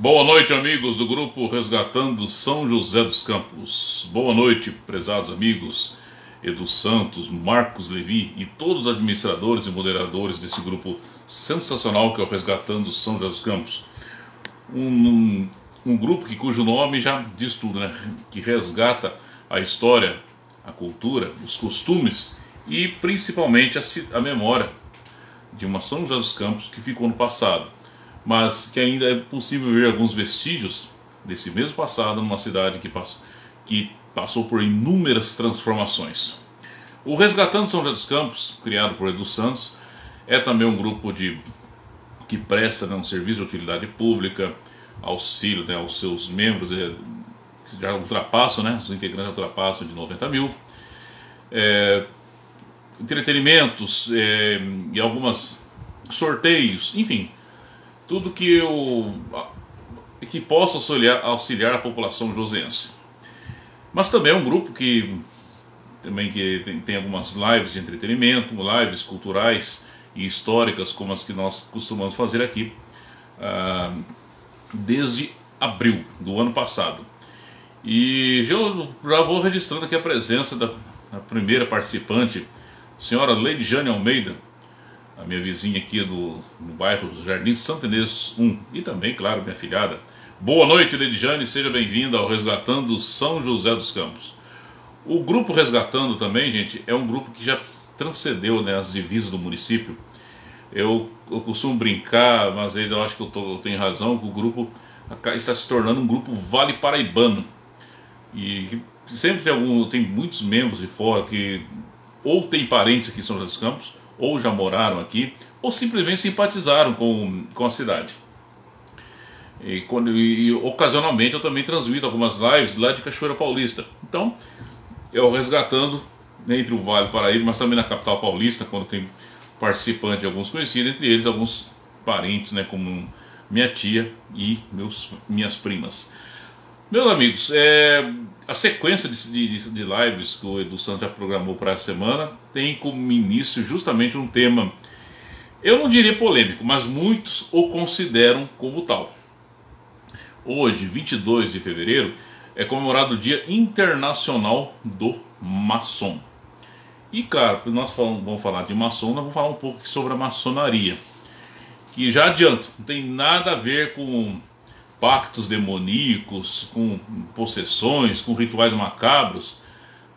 Boa noite, amigos do grupo Resgatando São José dos Campos. Boa noite, prezados amigos Edu Santos, Marcos Levi e todos os administradores e moderadores desse grupo sensacional que é o Resgatando São José dos Campos. Um, um, um grupo que, cujo nome já diz tudo, né? Que resgata a história, a cultura, os costumes e principalmente a, a memória de uma São José dos Campos que ficou no passado mas que ainda é possível ver alguns vestígios desse mesmo passado numa cidade que passou, que passou por inúmeras transformações. O Resgatando São José dos Campos, criado por Edu Santos, é também um grupo de que presta né, um serviço de utilidade pública, auxílio né, aos seus membros, é, já ultrapassam, né, os integrantes ultrapassam de 90 mil, é, entretenimentos é, e algumas sorteios, enfim, tudo que eu que possa auxiliar, auxiliar a população joseense. Mas também é um grupo que também que tem, tem, algumas lives de entretenimento, lives culturais e históricas como as que nós costumamos fazer aqui ah, desde abril do ano passado. E já, já vou registrando aqui a presença da, da primeira participante, senhora Lady Jane Almeida, a minha vizinha aqui do, no bairro Jardim Santa Inês 1 e também, claro, minha filhada. Boa noite, Lediane, seja bem-vinda ao Resgatando São José dos Campos. O grupo Resgatando também, gente, é um grupo que já transcendeu né, as divisas do município. Eu, eu costumo brincar, mas às vezes eu acho que eu, tô, eu tenho razão, que o grupo está se tornando um grupo Vale Paraibano. E sempre tem, algum, tem muitos membros de fora que ou tem parentes aqui em São José dos Campos, ou já moraram aqui, ou simplesmente simpatizaram com, com a cidade. E, quando, e ocasionalmente eu também transmito algumas lives lá de Cachoeira Paulista. Então, eu resgatando entre o Vale Paraíba, mas também na capital paulista, quando tem participante de alguns conhecidos, entre eles alguns parentes, né, como minha tia e meus, minhas primas. Meus amigos, é, a sequência de, de, de, lives que o Edu Santos já programou para essa semana tem como início justamente um tema, eu não diria polêmico, mas muitos o consideram como tal. Hoje, 22 de fevereiro, é comemorado o Dia Internacional do Maçom. E claro, nós vamos falar de maçom, nós vamos falar um pouco sobre a maçonaria. Que já adianto, não tem nada a ver com pactos demoníacos, com possessões, com rituais macabros.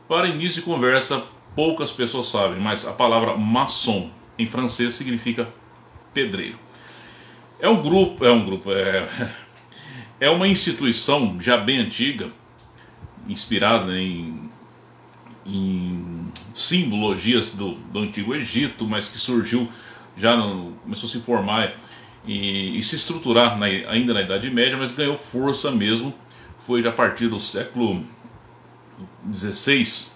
Para início de conversa, poucas pessoas sabem, mas a palavra maçom em francês significa pedreiro. É um grupo, é um grupo, é, é uma instituição já bem antiga, inspirada em, em simbologias do, do antigo Egito, mas que surgiu já no, começou a se formar e, e se estruturar na, ainda na Idade Média, mas ganhou força mesmo, foi já a partir do século XVI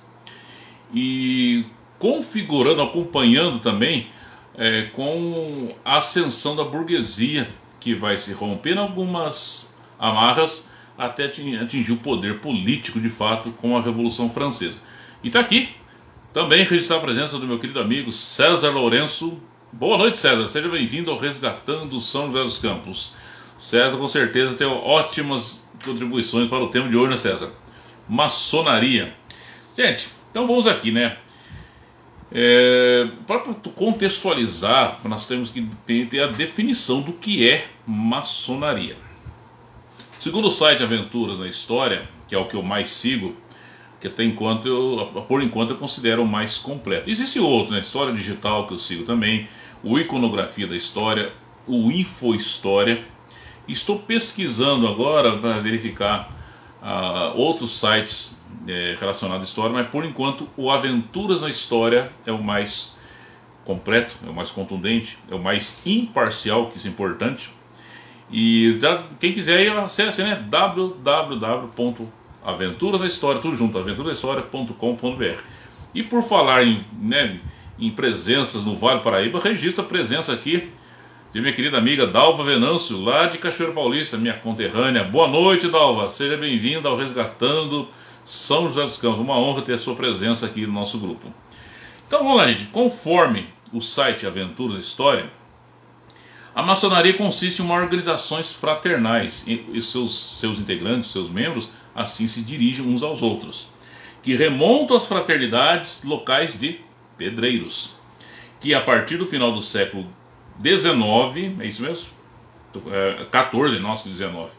e configurando, acompanhando também é, com a ascensão da burguesia que vai se rompendo algumas amarras até atingir o poder político de fato com a Revolução Francesa. E está aqui também registrar a presença do meu querido amigo César Lourenço Boa noite, César. Seja bem-vindo ao Resgatando São José dos Campos. César, com certeza, tem ótimas contribuições para o tema de hoje, né, César? Maçonaria. Gente, então vamos aqui, né? É, para contextualizar, nós temos que ter a definição do que é maçonaria. Segundo o site Aventuras na História, que é o que eu mais sigo, que até enquanto eu, por enquanto eu considero o mais completo. Existe outro, né? História digital que eu sigo também, o iconografia da história, o info história. Estou pesquisando agora para verificar uh, outros sites é, relacionados à história, mas por enquanto o Aventuras na História é o mais completo, é o mais contundente, é o mais imparcial, que isso é importante. E já, quem quiser acesse né, www Aventuras da História, tudo junto, aventurasdahistoria.com.br. E por falar em, né, em presenças no Vale Paraíba, registro a presença aqui de minha querida amiga Dalva Venâncio, lá de Cachoeira Paulista, minha conterrânea. Boa noite, Dalva. Seja bem-vinda ao Resgatando São José dos Campos. Uma honra ter a sua presença aqui no nosso grupo. Então vamos lá, gente. Conforme o site Aventuras da História, A maçonaria consiste em uma organizações fraternais e seus, seus integrantes, seus membros, assim se dirigem uns aos outros, que remontam às fraternidades locais de pedreiros, que a partir do final do século XIX, é isso mesmo? É, 14, nosso 19. Vou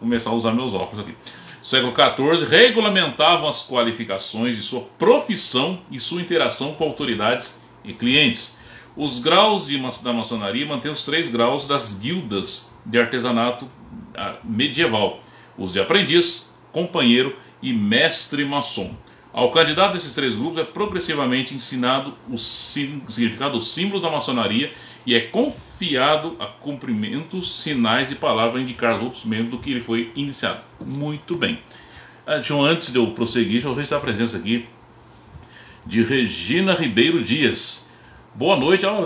começar a usar meus óculos aqui. Século XIV regulamentavam as qualificações de sua profissão e sua interação com autoridades e clientes os graus de, da maçonaria mantêm os três graus das guildas de artesanato ah, medieval: os de aprendiz, companheiro e mestre maçom. Ao candidato desses três grupos é progressivamente ensinado o significado dos símbolos da maçonaria e é confiado a cumprimentos, sinais e palavras indicar aos outros membros do que ele foi iniciado. Muito bem. Ah, antes de eu prosseguir, eu registrar a presença aqui de Regina Ribeiro Dias Boa noite, ah,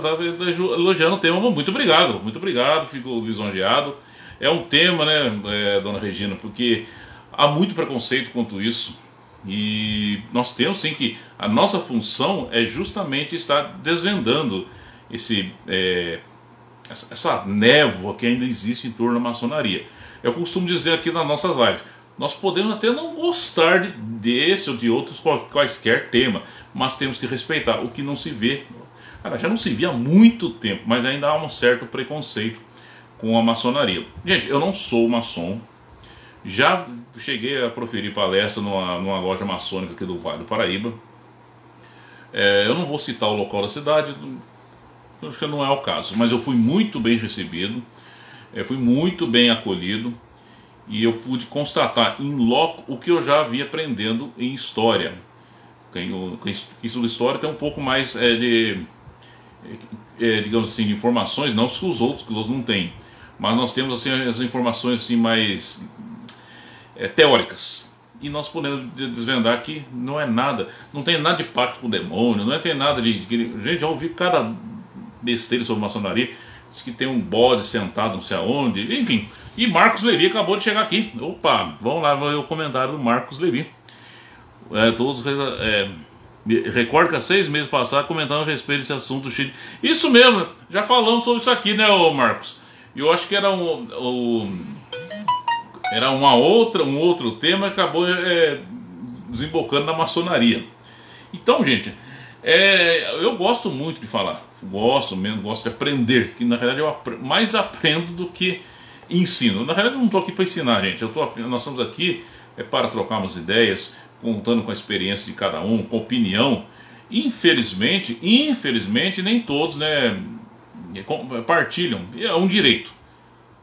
elogiando o tema, muito obrigado, muito obrigado, fico lisonjeado. É um tema, né, é, dona Regina, porque há muito preconceito quanto isso e nós temos sim que a nossa função é justamente estar desvendando esse, é, essa névoa que ainda existe em torno da maçonaria. Eu costumo dizer aqui nas nossas lives, nós podemos até não gostar desse ou de outros quaisquer tema, mas temos que respeitar o que não se vê Cara, já não se via há muito tempo, mas ainda há um certo preconceito com a maçonaria. Gente, eu não sou maçom. Já cheguei a proferir palestra numa, numa loja maçônica aqui do Vale do Paraíba. É, eu não vou citar o local da cidade, acho que não é o caso, mas eu fui muito bem recebido, é, fui muito bem acolhido e eu pude constatar em loco o que eu já havia aprendendo em história. Quem, quem estuda história tem um pouco mais é, de é, digamos assim, informações, não os outros, que os outros não têm, mas nós temos assim as informações assim mais é, teóricas. E nós podemos desvendar que não é nada, não tem nada de pacto com o demônio, não é tem nada de. gente, já ouvi cada besteira sobre maçonaria, diz que tem um bode sentado não sei aonde, enfim. E Marcos Levi acabou de chegar aqui. Opa, vamos lá ver o comentário do Marcos Levi. É, todos é, Recordo que há seis meses passados comentando a respeito desse assunto do Chile. Isso mesmo, já falamos sobre isso aqui, né, Marcos? E eu acho que era um, um, era uma outra, um outro tema que acabou é, desembocando na maçonaria. Então, gente, é, eu gosto muito de falar, gosto mesmo, gosto de aprender, que na realidade eu mais aprendo do que ensino. Na realidade, eu não estou aqui para ensinar, gente. Eu tô, nós estamos aqui é, para trocarmos ideias, contando com a experiência de cada um, com opinião. Infelizmente, infelizmente, nem todos né, partilham. É um direito.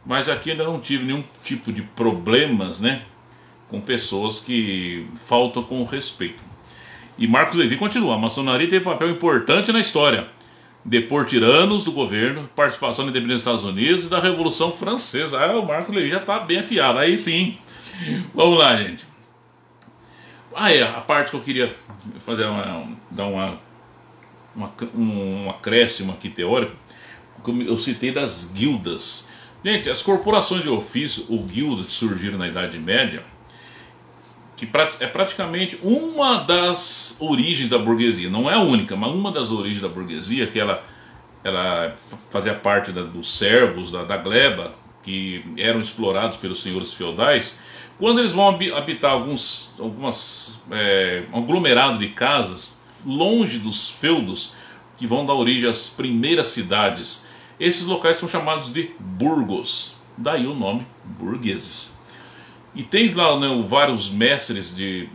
Mas aqui ainda não tive nenhum tipo de problemas né, com pessoas que faltam com respeito. E Marcos Levi continua: a maçonaria teve papel importante na história. Depor tiranos do governo, participação na independência dos Estados Unidos e da Revolução Francesa. Ah, o Marcos Levi já está bem afiado. Aí sim. Vamos lá, gente. Ah, é, a parte que eu queria fazer uma, dar uma, uma, um acréscimo aqui teórico, eu citei das guildas. Gente, as corporações de ofício, ou guildas que surgiram na Idade Média, que é praticamente uma das origens da burguesia, não é a única, mas uma das origens da burguesia, que ela, ela fazia parte da, dos servos, da, da gleba, que eram explorados pelos senhores feudais, quando eles vão habitar alguns algumas, é, um aglomerado de casas longe dos feudos que vão dar origem às primeiras cidades, esses locais são chamados de burgos. Daí o nome burgueses. E tem lá né, vários mestres de,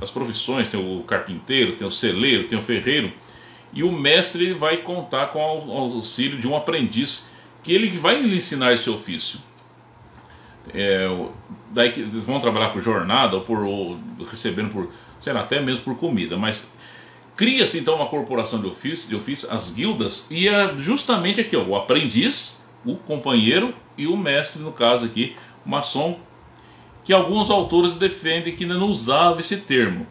das profissões, tem o carpinteiro, tem o celeiro, tem o ferreiro, e o mestre vai contar com o auxílio de um aprendiz que ele vai lhe ensinar esse ofício. É, daí que eles vão trabalhar por jornada ou por ou recebendo por, sei lá, até mesmo por comida, mas cria-se então uma corporação de ofício, de ofício, as guildas, e é justamente aqui ó, o aprendiz, o companheiro e o mestre, no caso aqui, o maçom, que alguns autores defendem que ainda não usava esse termo.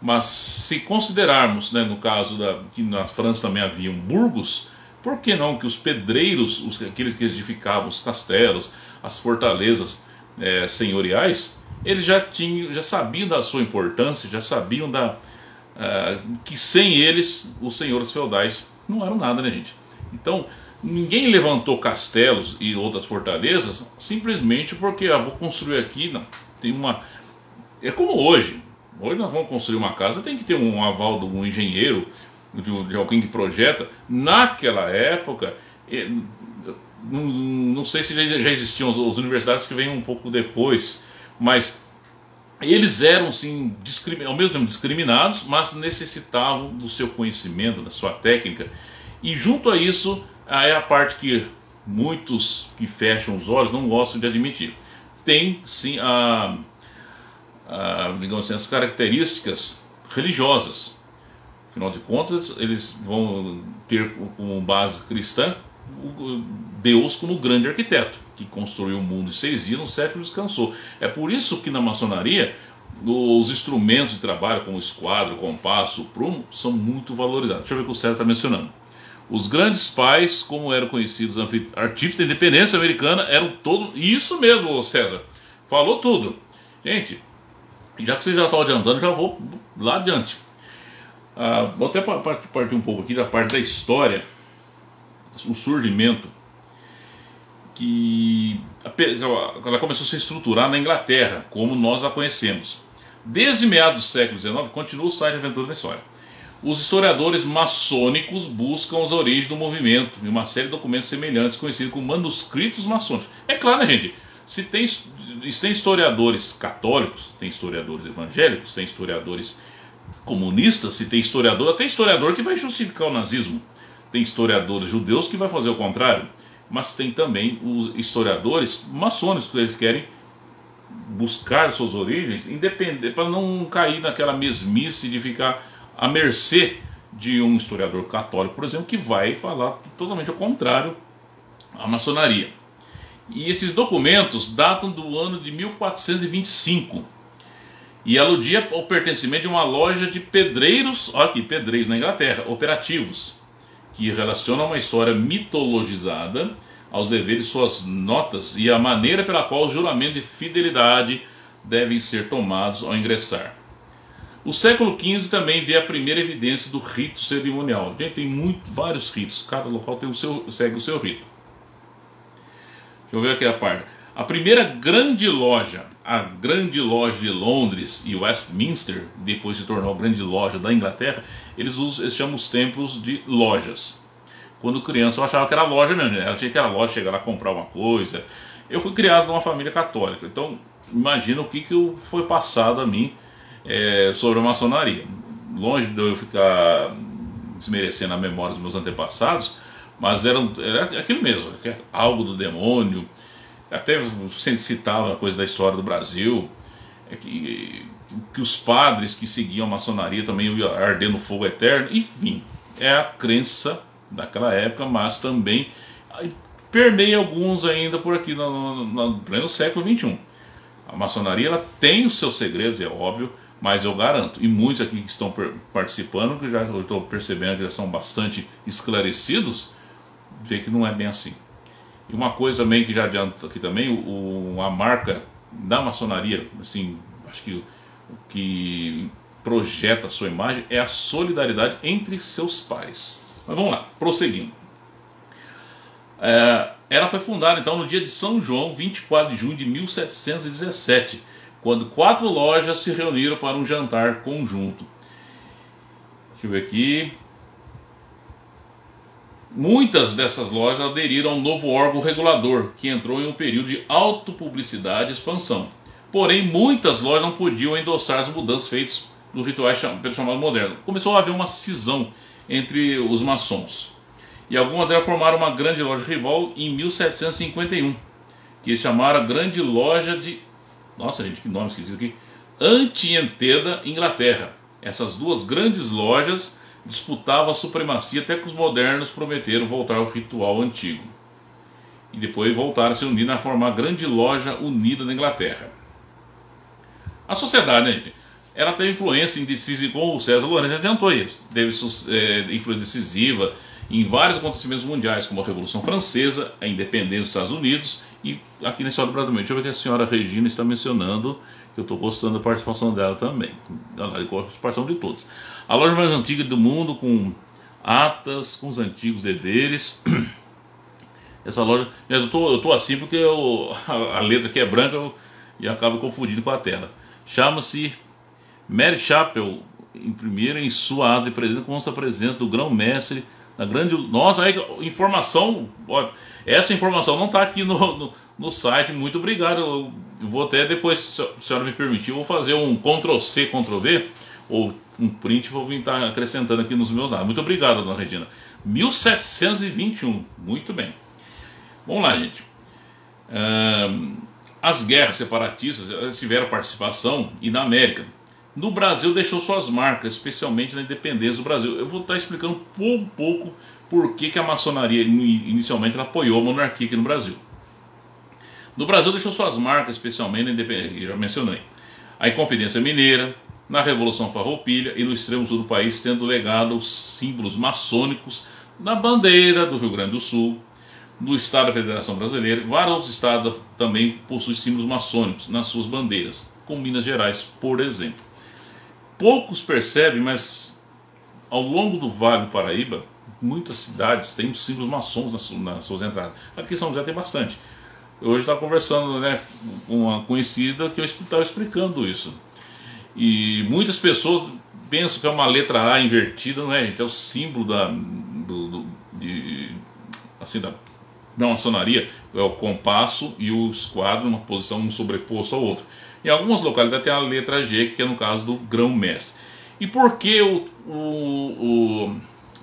Mas se considerarmos, né, no caso da, que na França também haviam burgos, por que não que os pedreiros, os, aqueles que edificavam os castelos, as fortalezas é, senhoriais, eles já tinham, já sabiam da sua importância, já sabiam da uh, que sem eles os senhores feudais não eram nada, né, gente? Então Ninguém levantou castelos e outras fortalezas simplesmente porque ah, vou construir aqui, não. Tem uma. É como hoje. Hoje nós vamos construir uma casa, tem que ter um aval de um engenheiro, de, de alguém que projeta. Naquela época, não, não sei se já, já existiam as, as universidades que vêm um pouco depois, mas eles eram sim ao mesmo tempo discriminados, mas necessitavam do seu conhecimento, da sua técnica. E junto a isso é a parte que muitos que fecham os olhos não gostam de admitir. Tem sim a, a digamos assim, as características religiosas. Afinal de contas, eles vão ter como base cristã Deus como grande arquiteto, que construiu o mundo em seis dias, no século descansou. É por isso que na maçonaria os instrumentos de trabalho, como o esquadro, o compasso, o prumo, são muito valorizados. Deixa eu ver o que o César está mencionando. Os grandes pais, como eram conhecidos artífices da independência americana, eram todos. Isso mesmo, César. Falou tudo. Gente, já que você já está adiantando, já vou lá adiante. Ah, vou até partir um pouco aqui da parte da história, o surgimento que ela começou a se estruturar na Inglaterra, como nós a conhecemos. Desde meados do século XIX, continua o site Aventura da História. Os historiadores maçônicos buscam as origens do movimento e uma série de documentos semelhantes, conhecidos como manuscritos maçônicos. É claro, né, gente? Se tem, se tem historiadores católicos, tem historiadores evangélicos, tem historiadores comunistas, se tem historiador, até historiador que vai justificar o nazismo. Tem historiadores judeus que vai fazer o contrário mas tem também os historiadores maçônicos que eles querem buscar suas origens, independente para não cair naquela mesmice de ficar à mercê de um historiador católico, por exemplo, que vai falar totalmente ao contrário à maçonaria. E esses documentos datam do ano de 1425 e aludia ao pertencimento de uma loja de pedreiros, olha aqui, pedreiros na Inglaterra, operativos que relaciona uma história mitologizada aos deveres, suas notas e a maneira pela qual os juramentos de fidelidade devem ser tomados ao ingressar. O século XV também vê a primeira evidência do rito cerimonial. Gente, tem muito, vários ritos, cada local tem o seu, segue o seu rito. Deixa eu ver aqui a parte. A primeira grande loja, a Grande Loja de Londres e Westminster, depois se tornou a Grande Loja da Inglaterra, eles, usam, eles chamam os templos de lojas. Quando criança eu achava que era loja mesmo, eu achei que era loja, chegar lá comprar uma coisa. Eu fui criado numa família católica, então imagina o que, que foi passado a mim é, sobre a maçonaria. Longe de eu ficar desmerecendo a memória dos meus antepassados, mas era, era aquilo mesmo, é algo do demônio, até você citava a coisa da história do Brasil, é que, que os padres que seguiam a maçonaria também iam arder no fogo eterno, enfim, é a crença daquela época, mas também permeia alguns ainda por aqui no, no, no pleno século XXI. A maçonaria ela tem os seus segredos, é óbvio, mas eu garanto, e muitos aqui que estão participando, que já estou percebendo que já são bastante esclarecidos, vê que não é bem assim. E uma coisa também que já adianta aqui também, o, a marca da maçonaria, assim, acho que o que projeta a sua imagem é a solidariedade entre seus pares. Mas vamos lá, prosseguindo. É, ela foi fundada então no dia de São João, 24 de junho de 1717, quando quatro lojas se reuniram para um jantar conjunto. Deixa eu ver aqui. Muitas dessas lojas aderiram ao novo órgão regulador, que entrou em um período de autopublicidade e expansão. Porém, muitas lojas não podiam endossar as mudanças feitas no ritual pelo chamado moderno. Começou a haver uma cisão entre os maçons. E algumas delas formaram uma grande loja rival em 1751, que chamaram Grande Loja de. Nossa, gente, que nome esquisito aqui! Antienteda, Inglaterra. Essas duas grandes lojas disputava a supremacia até que os modernos prometeram voltar ao ritual antigo. E depois voltaram a se unir a formar a grande loja unida na Inglaterra. A sociedade, né, gente? Ela teve influência em como o César Lourenço adiantou isso. Teve é, influência decisiva em vários acontecimentos mundiais, como a Revolução Francesa, a independência dos Estados Unidos e aqui na história do Brasil. Deixa eu ver que a senhora Regina está mencionando eu estou gostando da participação dela também. Da participação de todos. A loja mais antiga do mundo, com atas, com os antigos deveres. Essa loja. Eu tô, eu tô assim porque eu, a, a letra aqui é branca eu, e acabo confundindo com a tela. Chama-se Mary Chapel, em primeiro em sua ata de presença, consta a presença do grão-mestre da grande. Nossa, informação. Ó, essa informação não está aqui no, no, no, site. Muito obrigado. Eu vou até depois, se a senhora me permitir, vou fazer um Ctrl C, Ctrl V, ou um print, vou vir estar tá acrescentando aqui nos meus dados. Muito obrigado, dona Regina. 1721. Muito bem. Vamos lá, gente. as guerras separatistas tiveram participação e na América. No Brasil deixou suas marcas, especialmente na independência do Brasil. Eu vou estar explicando um pouco por que, que a maçonaria inicialmente apoiou a monarquia aqui no Brasil. No Brasil deixou suas marcas, especialmente na independência, já mencionei. A Inconfidência Mineira, na Revolução Farroupilha e no extremo sul do país, tendo legado os símbolos maçônicos na bandeira do Rio Grande do Sul, no estado da Federação Brasileira. Vários estados também possuem símbolos maçônicos nas suas bandeiras, como Minas Gerais, por exemplo. Poucos percebem, mas ao longo do Vale do Paraíba, muitas cidades têm símbolos maçons nas, nas suas entradas. Aqui em São José tem bastante. Hoje estava conversando né, com uma conhecida que eu estava explicando isso. E muitas pessoas pensam que é uma letra A invertida, não é, gente? É o símbolo da, do, do de, assim, da, da maçonaria, é o compasso e o esquadro numa posição um sobreposto ao outro. Em algumas localidades tem a letra G, que é no caso do grão-mestre. E por que o, o, o,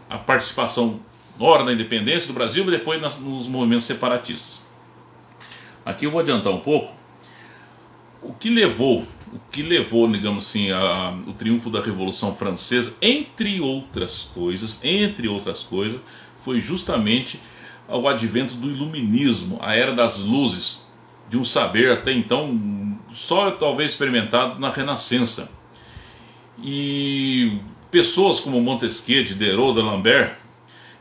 a participação na hora da independência do Brasil e depois nas, nos movimentos separatistas? Aqui eu vou adiantar um pouco. O que levou o que levou, digamos assim, a, o triunfo da Revolução Francesa, entre outras coisas, entre outras coisas, foi justamente o advento do iluminismo, a era das luzes, de um saber até então só talvez experimentado na Renascença. E pessoas como Montesquieu, Diderot, d'Alembert,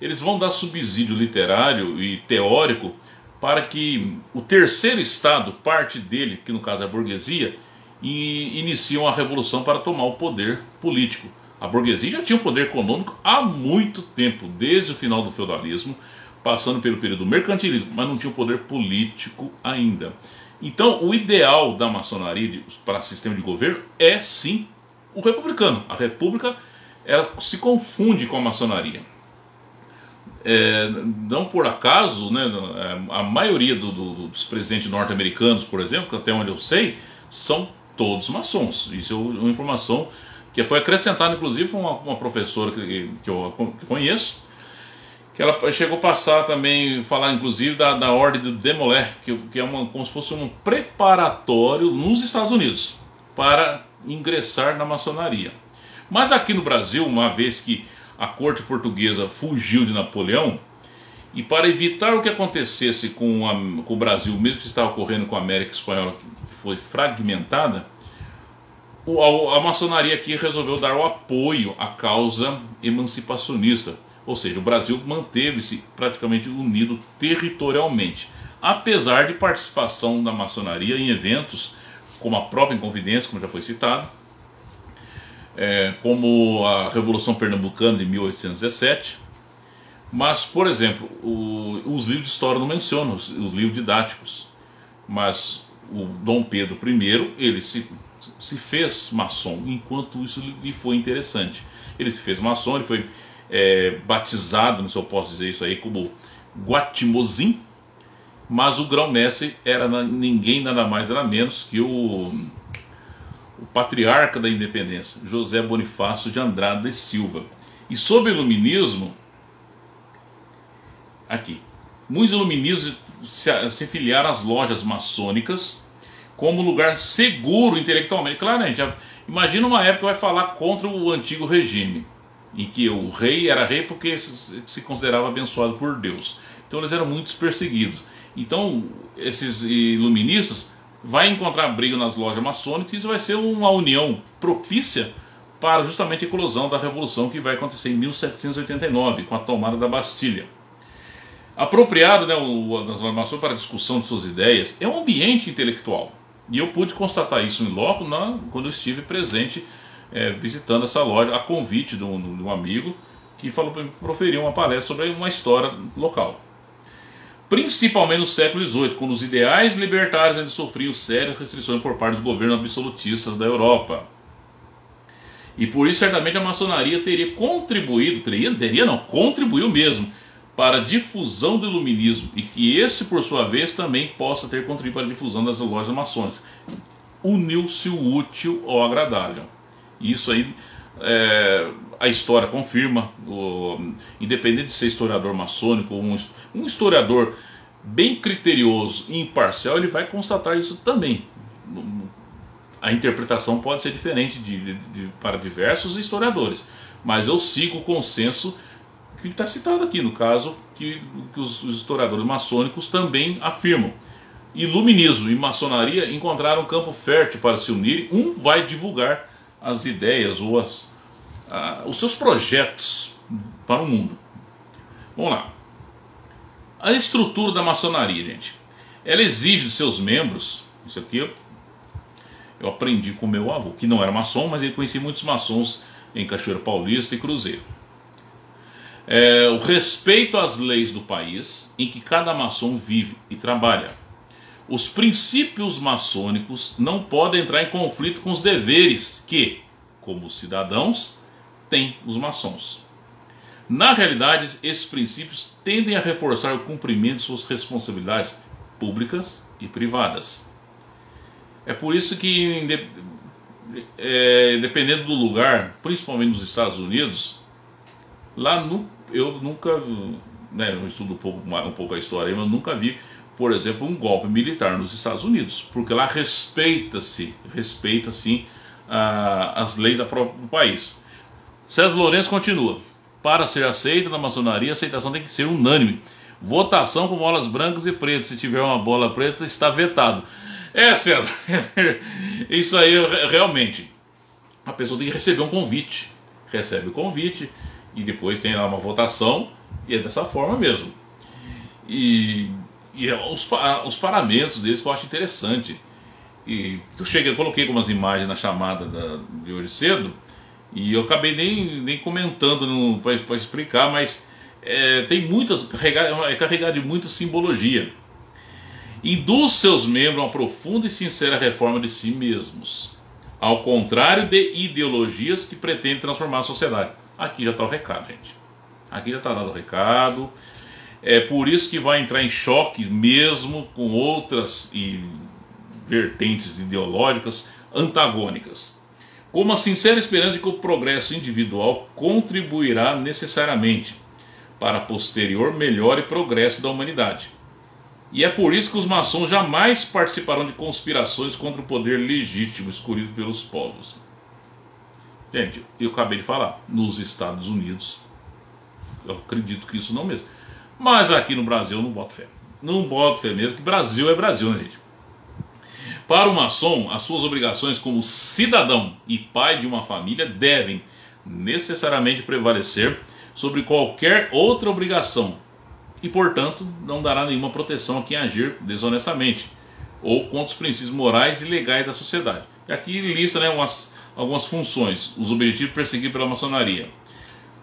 eles vão dar subsídio literário e teórico para que o terceiro estado, parte dele, que no caso é a burguesia, e iniciam a revolução para tomar o poder político. A burguesia já tinha um poder econômico há muito tempo, desde o final do feudalismo, passando pelo período do mercantilismo, mas não tinha o poder político ainda. Então, o ideal da maçonaria para sistema de governo é sim o republicano. A república ela se confunde com a maçonaria. É, não por acaso, né, a maioria do, do, dos presidentes norte-americanos, por exemplo, até onde eu sei, são todos maçons. Isso é uma informação que foi acrescentada, inclusive, por uma, uma professora que, que eu conheço, que ela chegou a passar também, falar inclusive da, da ordem do Demolé, que, que é uma, como se fosse um preparatório nos Estados Unidos para ingressar na maçonaria. Mas aqui no Brasil, uma vez que a corte portuguesa fugiu de Napoleão, e para evitar o que acontecesse com, a, com o Brasil, mesmo que estava ocorrendo com a América Espanhola, foi fragmentada, a maçonaria aqui resolveu dar o apoio à causa emancipacionista, ou seja, o Brasil manteve-se praticamente unido territorialmente, apesar de participação da maçonaria em eventos como a própria Inconfidência, como já foi citado, é, como a Revolução Pernambucana de 1817, mas, por exemplo, o, os livros de história não mencionam os, os livros didáticos, mas o Dom Pedro I, ele se, se fez maçom, enquanto isso lhe foi interessante. Ele se fez maçom, ele foi é, batizado, não sei se eu posso dizer isso aí, como Guatimozin, mas o grão-mestre era ninguém nada mais nada menos que o, o patriarca da independência, José Bonifácio de Andrade Silva. E sob o iluminismo, aqui, muitos iluministas se, se filiaram às lojas maçônicas como lugar seguro intelectualmente. Claro, né, gente, imagina uma época que vai falar contra o antigo regime, em que o rei era rei porque se considerava abençoado por Deus. Então eles eram muitos perseguidos. Então esses iluministas vai encontrar briga nas lojas maçônicas e isso vai ser uma união propícia para justamente a eclosão da revolução que vai acontecer em 1789 com a tomada da Bastilha apropriado né, o, informações para discussão de suas ideias é um ambiente intelectual. E eu pude constatar isso em loco na, quando eu estive presente é, visitando essa loja a convite de um, de um amigo que falou para proferir uma palestra sobre uma história local. principalmente no século XVIII, quando os ideais libertários ainda sofriam sérias restrições por parte dos governos absolutistas da Europa. E por isso, certamente, a maçonaria teria contribuído, teria, teria não, contribuiu mesmo para a difusão do iluminismo e que esse, por sua vez, também possa ter contribuído para a difusão das lojas maçônicas. Uniu-se o útil ao agradável. Isso aí é, a história confirma, o, independente de ser historiador maçônico ou um, um historiador bem criterioso e imparcial, ele vai constatar isso também. A interpretação pode ser diferente de, de, de, para diversos historiadores, mas eu sigo o consenso que está citado aqui, no caso, que, que os, os historiadores maçônicos também afirmam. Iluminismo e maçonaria encontraram um campo fértil para se unir. Um vai divulgar as ideias ou as, os seus projetos para o mundo. Vamos lá. A estrutura da maçonaria, gente. Ela exige de seus membros, isso aqui eu, eu aprendi com meu avô, que não era maçom, mas ele conhecia muitos maçons em Cachoeira Paulista e Cruzeiro. É, o respeito às leis do país em que cada maçom vive e trabalha. Os princípios maçônicos não podem entrar em conflito com os deveres que, como cidadãos, têm os maçons. Na realidade, esses princípios tendem a reforçar o cumprimento de suas responsabilidades públicas e privadas. É por isso que, é, dependendo do lugar, principalmente nos Estados Unidos, lá no, eu nunca, né, eu estudo um pouco, um pouco a história, mas eu nunca vi por exemplo, um golpe militar nos Estados Unidos, porque lá respeita-se, respeita sim as leis do país. César Lourenço continua. Para ser aceito na maçonaria, a aceitação tem que ser unânime. Votação com bolas brancas e pretas. Se tiver uma bola preta, está vetado. É, César, isso aí realmente. A pessoa tem que receber um convite. Recebe o convite e depois tem lá uma votação e é dessa forma mesmo. E e os, os paramentos deles que eu acho interessante. E eu cheguei, eu coloquei algumas imagens na chamada da, de hoje cedo e eu acabei nem, nem comentando para explicar, mas é, tem muitas, é carregado de muita simbologia. Induz seus membros a uma profunda e sincera reforma de si mesmos, ao contrário de ideologias que pretendem transformar a sociedade. Aqui já está o recado, gente. Aqui já está dado o recado. É por isso que vai entrar em choque mesmo com outras e vertentes ideológicas antagônicas. Com uma sincera esperança de que o progresso individual contribuirá necessariamente para posterior melhor e progresso da humanidade. E é por isso que os maçons jamais participarão de conspirações contra o poder legítimo escolhido pelos povos. Gente, eu acabei de falar, nos Estados Unidos, eu acredito que isso não mesmo. Mas aqui no Brasil eu não boto fé. Não boto fé mesmo, que Brasil é Brasil, né, gente? Para o maçom, as suas obrigações como cidadão e pai de uma família devem necessariamente prevalecer sobre qualquer outra obrigação e, portanto, não dará nenhuma proteção a quem agir desonestamente ou contra os princípios morais e legais da sociedade. E aqui lista né, umas, algumas funções, os objetivos perseguidos pela maçonaria.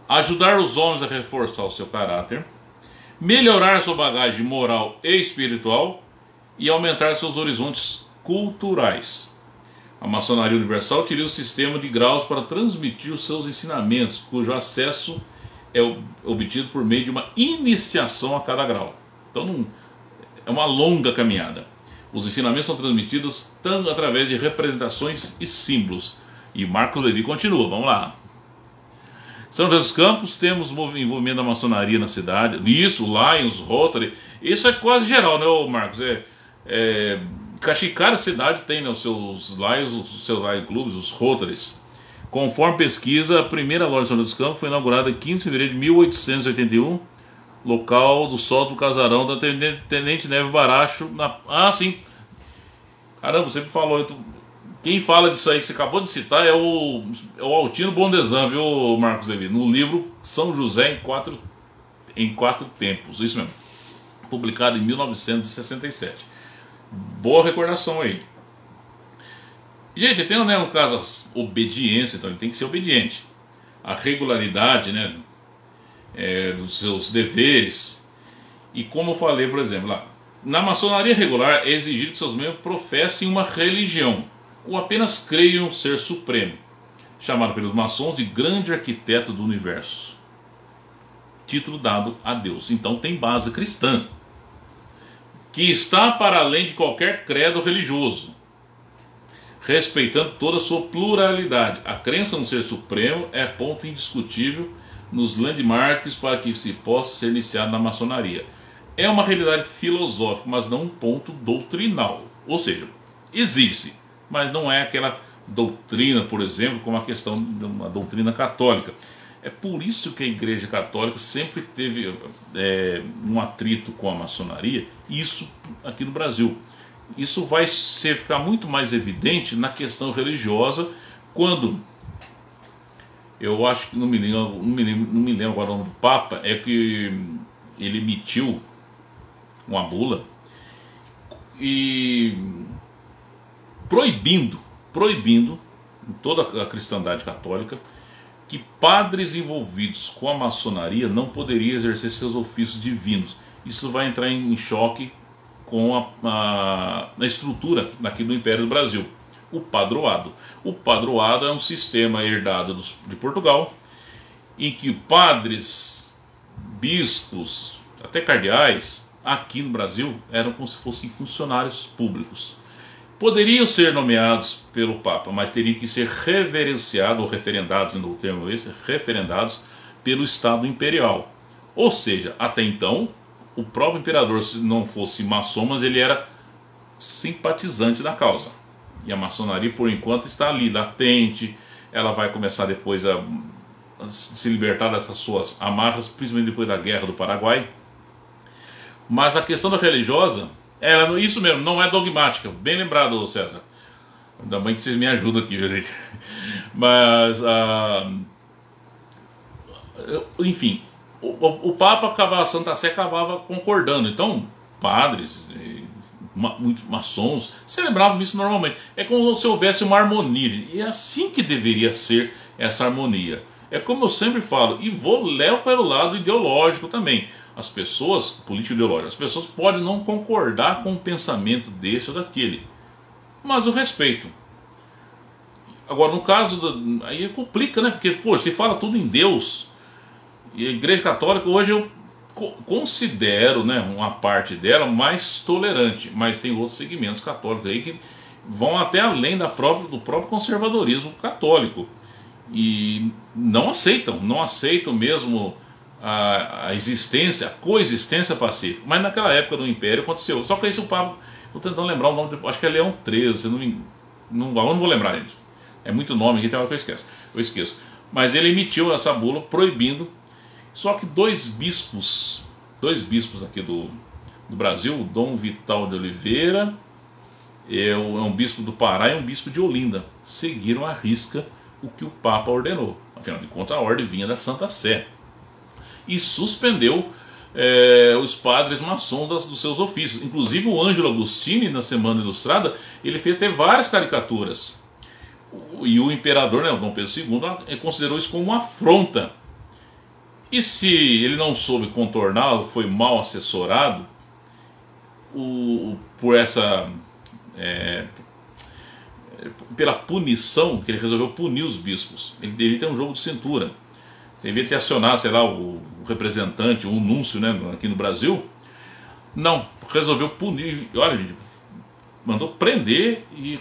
Ajudar os homens a reforçar o seu caráter, melhorar sua bagagem moral e espiritual e aumentar seus horizontes culturais. A maçonaria universal utiliza o sistema de graus para transmitir os seus ensinamentos, cujo acesso é obtido por meio de uma iniciação a cada grau. Então não, é uma longa caminhada. Os ensinamentos são transmitidos tanto através de representações e símbolos. E Marcos Levi continua, vamos lá. São José dos Campos, temos envolvimento da maçonaria na cidade. Isso, Lions, Rotary. Isso é quase geral, né, Marcos? É, é, cada cidade tem né, os seus Lions, os seus Lions Clubes, os Rotaries. Conforme pesquisa, a primeira loja de São José dos Campos foi inaugurada em 15 de fevereiro de 1881, local do Sol do Casarão da Tenente Neve Baracho. Na... Ah, sim. Caramba, você me falou. Eu tô... Quem fala disso aí que você acabou de citar é o, é o Altino Bondesan, viu, Marcos Levi? No livro São José em Quatro, em quatro Tempos, isso mesmo. Publicado em 1967. Boa recordação aí. Gente, tem né, no caso a obediência, então ele tem que ser obediente. A regularidade né, é, dos seus deveres. E como eu falei, por exemplo, lá, na maçonaria regular é exigido que seus membros professem uma religião ou apenas creiam um ser supremo, chamado pelos maçons de grande arquiteto do universo. Título dado a Deus. Então tem base cristã, que está para além de qualquer credo religioso, respeitando toda a sua pluralidade. A crença no ser supremo é ponto indiscutível nos landmarks para que se possa ser iniciado na maçonaria é uma realidade filosófica, mas não um ponto doutrinal. Ou seja, existe, mas não é aquela doutrina, por exemplo, como a questão de uma doutrina católica. É por isso que a Igreja Católica sempre teve é, um atrito com a maçonaria, isso aqui no Brasil. Isso vai ser, ficar muito mais evidente na questão religiosa, quando eu acho que não me lembro, não me lembro, não me lembro agora o nome do Papa, é que ele emitiu uma bula, e proibindo, proibindo em toda a cristandade católica que padres envolvidos com a maçonaria não poderiam exercer seus ofícios divinos. Isso vai entrar em choque com a, a, a estrutura aqui do Império do Brasil. O padroado. O padroado é um sistema herdado dos, de Portugal, em que padres, bispos, até cardeais, aqui no Brasil eram como se fossem funcionários públicos. Poderiam ser nomeados pelo Papa, mas teriam que ser reverenciados, ou referendados, no termo esse, referendados pelo Estado Imperial. Ou seja, até então, o próprio imperador, se não fosse maçom, mas ele era simpatizante da causa. E a maçonaria, por enquanto, está ali, latente. Ela vai começar depois a se libertar dessas suas amarras, principalmente depois da Guerra do Paraguai mas a questão da religiosa, ela, isso mesmo, não é dogmática. Bem lembrado, César. Ainda bem que vocês me ajudam aqui, gente. Mas, ah, enfim, o, o, Papa acabava, a Santa Sé acabava concordando. Então, padres, muitos maçons, celebravam isso normalmente. É como se houvesse uma harmonia. E é assim que deveria ser essa harmonia. É como eu sempre falo, e vou levo para o lado ideológico também as pessoas, político ideológico, as pessoas podem não concordar com o pensamento deste ou daquele, mas o respeito. Agora, no caso, do, aí complica, né? Porque, pô, se fala tudo em Deus, e a Igreja Católica hoje eu considero, né, uma parte dela mais tolerante, mas tem outros segmentos católicos aí que vão até além da própria, do próprio conservadorismo católico e não aceitam, não aceitam mesmo a, a, existência, a coexistência pacífica. Mas naquela época do Império aconteceu. Só que esse o Papa, estou tentando lembrar o nome, acho que é Leão XIII, não, não, não vou lembrar, gente. É muito nome aqui, tem hora que eu esqueço. Eu esqueço. Mas ele emitiu essa bula proibindo. Só que dois bispos, dois bispos aqui do, do Brasil, Dom Vital de Oliveira, é, um bispo do Pará e um bispo de Olinda, seguiram à risca o que o Papa ordenou. Afinal de contas, a ordem vinha da Santa Sé e suspendeu é, os padres maçons das, dos seus ofícios. Inclusive o Ângelo Agostini, na Semana Ilustrada, ele fez até várias caricaturas. E o imperador, né, Dom Pedro II, considerou isso como uma afronta. E se ele não soube contorná-lo, foi mal assessorado o, por essa. É, pela punição, que ele resolveu punir os bispos. Ele deveria ter um jogo de cintura devia ter acionado, sei lá, o representante, o núncio né, aqui no Brasil. Não, resolveu punir. Olha, mandou prender e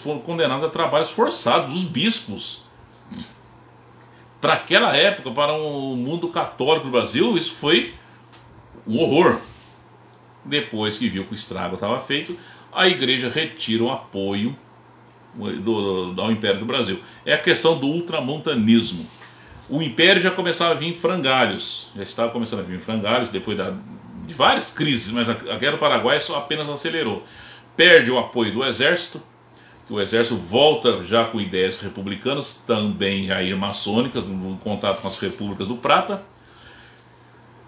foram condenados a trabalhos forçados, os bispos. Para aquela época, para o mundo católico do Brasil, isso foi um horror. Depois que viu que o estrago estava feito, a igreja retira o apoio do, do, ao Império do Brasil. É a questão do ultramontanismo o Império já começava a vir em frangalhos, já estava começando a vir em frangalhos depois da, de várias crises, mas a, a Guerra do Paraguai só apenas acelerou. Perde o apoio do exército, que o exército volta já com ideias republicanas, também já maçônicas, no contato com as repúblicas do Prata.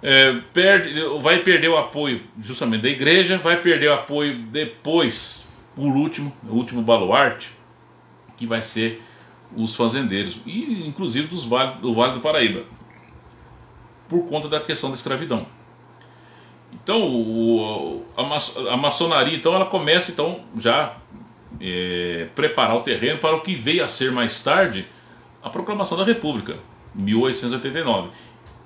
É, perde, vai perder o apoio justamente da igreja, vai perder o apoio depois, por último, o último baluarte, que vai ser os fazendeiros, e inclusive dos vale, do Vale do Paraíba, por conta da questão da escravidão. Então o, a, a, maçonaria então ela começa então já é, preparar o terreno para o que veio a ser mais tarde a proclamação da República, 1889.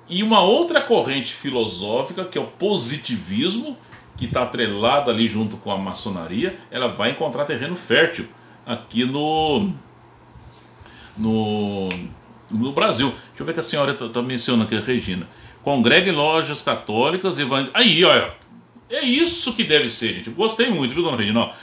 E uma outra corrente filosófica que é o positivismo que está atrelada ali junto com a maçonaria, ela vai encontrar terreno fértil aqui no no, no Brasil. Deixa eu ver que a senhora está tá mencionando aqui, Regina. Congrega em lojas católicas, evangélicas. Aí, olha. É isso que deve ser, gente. Gostei muito, viu, dona Regina? Ó,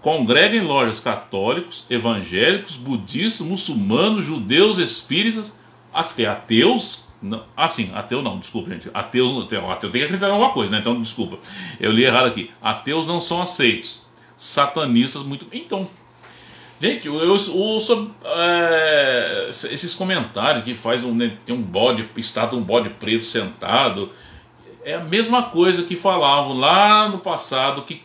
congrega em lojas católicos, evangélicos, budistas, muçulmanos, judeus, espíritas, até ateus. Não, ah, sim, ateu não, desculpa, gente. Ateus, ateu, ateu tem que acreditar em alguma coisa, né? Então, desculpa. Eu li errado aqui. Ateus não são aceitos. Satanistas, muito. Então, Gente, eu, ouço é, esses comentários que faz um, né, tem um bode, estado um bode preto sentado. É a mesma coisa que falavam lá no passado que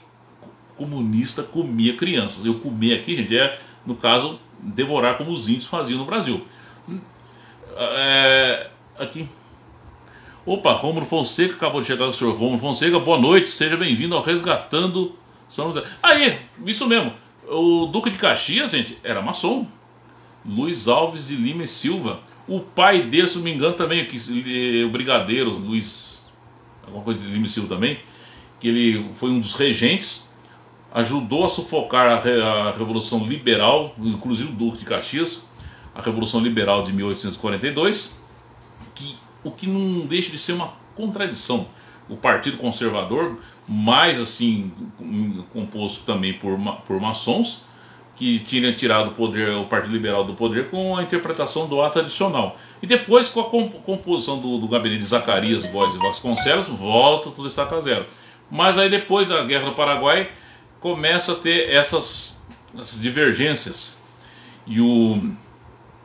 comunista comia crianças. Eu comer aqui, gente, é, no caso, devorar como os índios faziam no Brasil. É, aqui. Opa, Romulo Fonseca, acabou de chegar o senhor Romulo Fonseca, boa noite, seja bem-vindo ao Resgatando São José. Aí, isso mesmo. O Duque de Caxias, gente, era maçom. Luiz Alves de Lima e Silva. O pai dele, se não me engano, também, que, o brigadeiro, Luiz. Alguma coisa de Lima e Silva também. Que ele foi um dos regentes. Ajudou a sufocar a, a Revolução Liberal, inclusive o Duque de Caxias, a Revolução Liberal de 1842. Que, o que não deixa de ser uma contradição. O Partido Conservador mais assim composto também por, por maçons que tinha tirado o poder o Partido Liberal do poder com a interpretação do ato adicional. E depois com a composição do, do gabinete de Zacarias, Góes e Vasconcelos volta tudo estaca zero. Mas aí depois da Guerra do Paraguai começa a ter essas, essas divergências. E o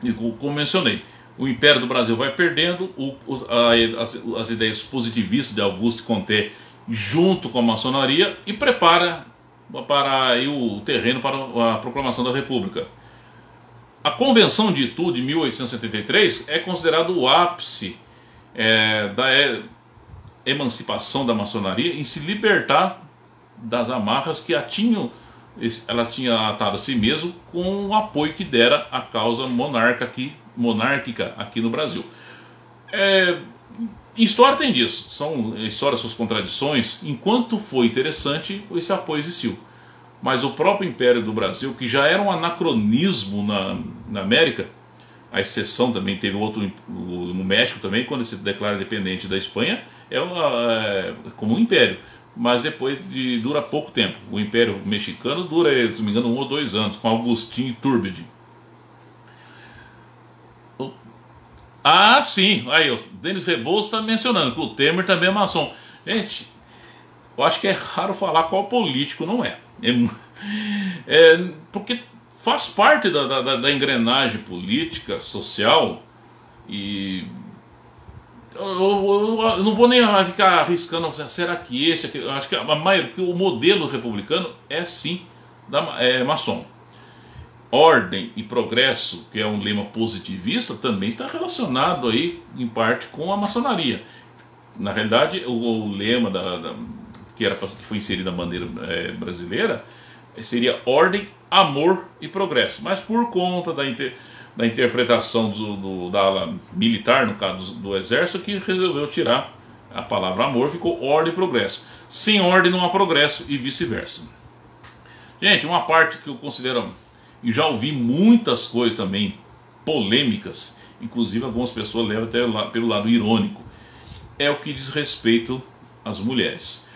e como mencionei o Império do Brasil vai perdendo o, a, as, as ideias positivistas de Augusto Comte junto com a maçonaria e prepara para o terreno para a proclamação da República. A Convenção de Itu de 1873 é considerado o ápice é, da emancipação da maçonaria em se libertar das amarras que a tinham, ela tinha atado a si mesmo com o apoio que dera à causa monarca aqui, monárquica aqui no Brasil. É, História tem disso, são histórias suas contradições. Enquanto foi interessante, esse apoio existiu. Mas o próprio Império do Brasil, que já era um anacronismo na, na América, a exceção também teve outro no México também, quando se declara independente da Espanha, é, uma, é como um império. Mas depois de, dura pouco tempo. O Império Mexicano dura, se não me engano, um ou dois anos, com Agustín Iturbide. Ah, sim. Aí, o Denis Rebouças está mencionando que o Temer também é maçom. Gente, eu acho que é raro falar qual político não é. É, é porque faz parte da, da, da, engrenagem política, social e. Eu, eu, eu, não vou nem ficar arriscando, será que esse, aqui, acho que a maioria, porque o modelo republicano é sim da, é maçom ordem e progresso, que é um lema positivista, também está relacionado aí, em parte, com a maçonaria. Na realidade, o, o lema da, da, que, era, que foi inserido na bandeira é, brasileira seria ordem, amor e progresso. Mas por conta da, inter, da interpretação do, do, da ala militar, no caso do, do exército, que resolveu tirar a palavra amor, ficou ordem e progresso. Sem ordem não há progresso e vice-versa. Gente, uma parte que eu considero e já ouvi muitas coisas também polêmicas, inclusive algumas pessoas levam até pelo lado irônico. É o que diz respeito às mulheres.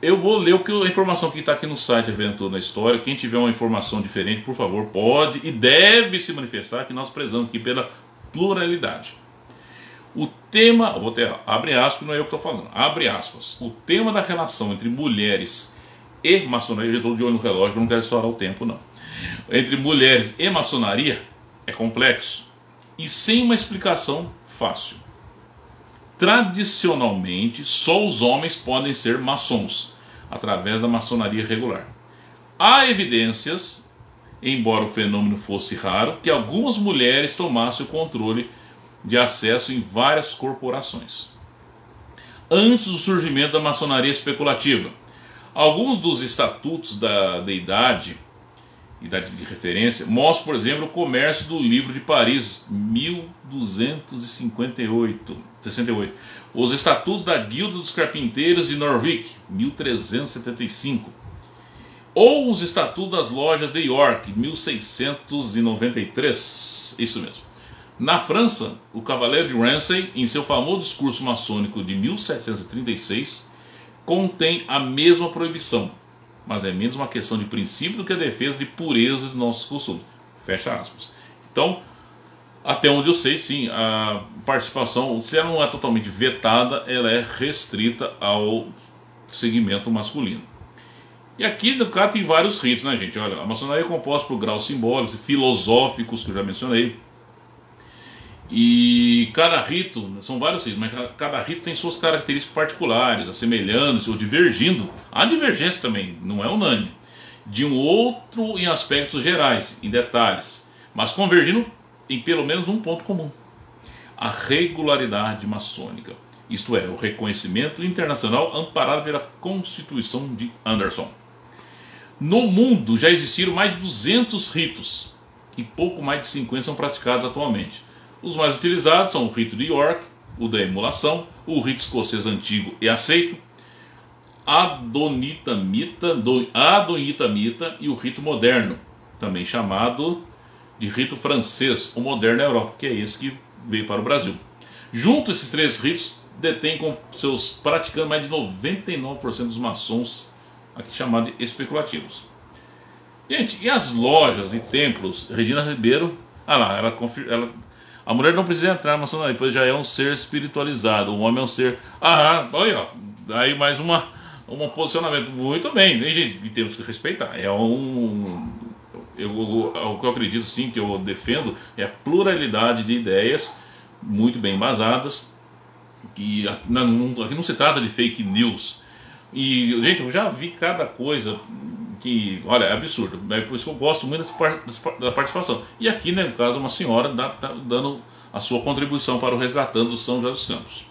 Eu vou ler o que a informação que está aqui no site Aventura na História. Quem tiver uma informação diferente, por favor, pode e deve se manifestar, que nós prezamos aqui pela pluralidade. O tema, vou ter, abre aspas, não é eu que estou falando, abre aspas. O tema da relação entre mulheres e maçonaria, eu estou de olho no relógio, não quero estourar o tempo, não entre mulheres e maçonaria é complexo e sem uma explicação fácil. Tradicionalmente, só os homens podem ser maçons através da maçonaria regular. Há evidências, embora o fenômeno fosse raro, que algumas mulheres tomassem o controle de acesso em várias corporações. antes do surgimento da maçonaria especulativa. Alguns dos estatutos da deidade, idade de referência, mostram, por exemplo, o comércio do livro de Paris, 1258, 68. Os estatutos da Guilda dos Carpinteiros de Norwich, 1375. Ou os estatutos das lojas de York, 1693. Isso mesmo. Na França, o Cavaleiro de Ramsay, em seu famoso discurso maçônico de 1736, contém a mesma proibição, mas é menos uma questão de princípio do que a defesa de pureza de nossos costumes. Fecha aspas. Então, até onde eu sei, sim, a participação, se ela não é totalmente vetada, ela é restrita ao segmento masculino. E aqui, no caso, tem vários ritos, né, gente? Olha, a maçonaria é composta por graus simbólicos, filosóficos, que eu já mencionei, e cada rito, são vários ritos, mas cada rito tem suas características particulares, assemelhando-se ou divergindo. Há divergência também, não é unânime, de um outro em aspectos gerais, em detalhes, mas convergindo em pelo menos um ponto comum: a regularidade maçônica. Isto é, o reconhecimento internacional amparado pela Constituição de Anderson. No mundo já existiram mais de 200 ritos e pouco mais de 50 são praticados atualmente. Os mais utilizados são o rito de York, o da emulação, o rito escocês antigo e aceito, Adonitamita, Adonitamita e o rito moderno, também chamado de rito francês, o moderno na Europa, que é esse que veio para o Brasil. Junto esses três ritos detêm com seus praticantes mais de 99% dos maçons, aqui chamados de especulativos. Gente, e as lojas e templos? Regina Ribeiro, ah lá, ela, ela a mulher não precisa entrar na maçonaria, pois já é um ser espiritualizado. O homem é um ser. Ah, olha, aí mais uma, um posicionamento. Muito bem, né, gente? E temos que respeitar. É um. Eu, o que eu acredito sim, que eu defendo, é a pluralidade de ideias muito bem embasadas. Que aqui não se trata de fake news. E, gente, eu já vi cada coisa que, olha, é absurdo. É por isso que eu gosto muito da participação. E aqui, né, no caso, uma senhora está dando a sua contribuição para o resgatando do São José dos Campos.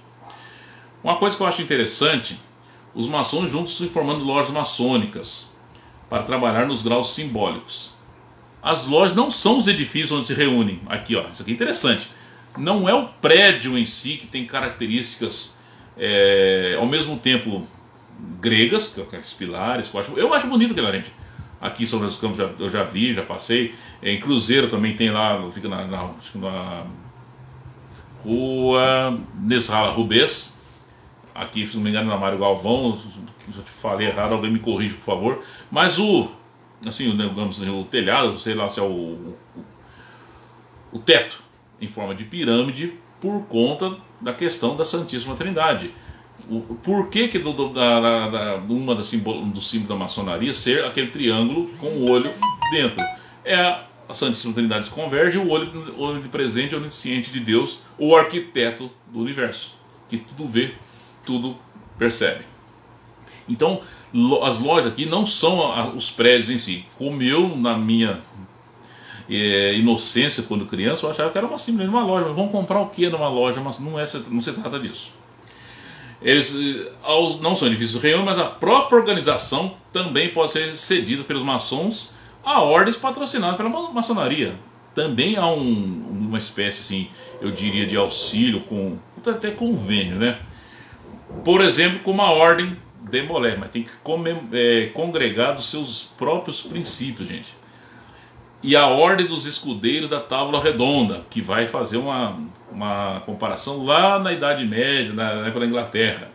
Uma coisa que eu acho interessante, os maçons juntos se formando lojas maçônicas para trabalhar nos graus simbólicos. As lojas não são os edifícios onde se reúnem. Aqui, ó, isso aqui é interessante. Não é o prédio em si que tem características é, ao mesmo tempo gregas, com aqueles pilares. Eu acho, eu acho bonito aquela gente. Aqui em São José dos Campos já, eu já vi, já passei. Em Cruzeiro também tem lá, fica na, na, na rua Nesrala Rubês. Aqui, se não me engano, na Mário Galvão. Se eu te falei errado, alguém me corrija, por favor. Mas o, assim, digamos, o telhado, sei lá se é o, o, o teto em forma de pirâmide por conta da questão da Santíssima Trindade por que, que do, do, da, da, uma das símbolo, do símbolo da maçonaria ser aquele triângulo com o olho dentro? É a, Santíssima Trindade converge o olho, olho de presente onisciente de Deus, o arquiteto do universo, que tudo vê, tudo percebe. Então, as lojas aqui não são os prédios em si. Como eu, na minha é, inocência quando criança, eu achava que era uma simples uma loja. Mas vamos comprar o que numa loja? Mas não, é, não se trata disso. Eles eh, não são edifícios reuniões, mas a própria organização também pode ser cedida pelos maçons a ordens patrocinadas pela maçonaria. Também há um, uma espécie, assim, eu diria, de auxílio com até convênio, né? Por exemplo, com uma ordem demolé, mas tem que é, congregar dos seus próprios princípios, gente. E a ordem dos escudeiros da Távola Redonda, que vai fazer uma uma comparação lá na Idade Média, na época da Inglaterra.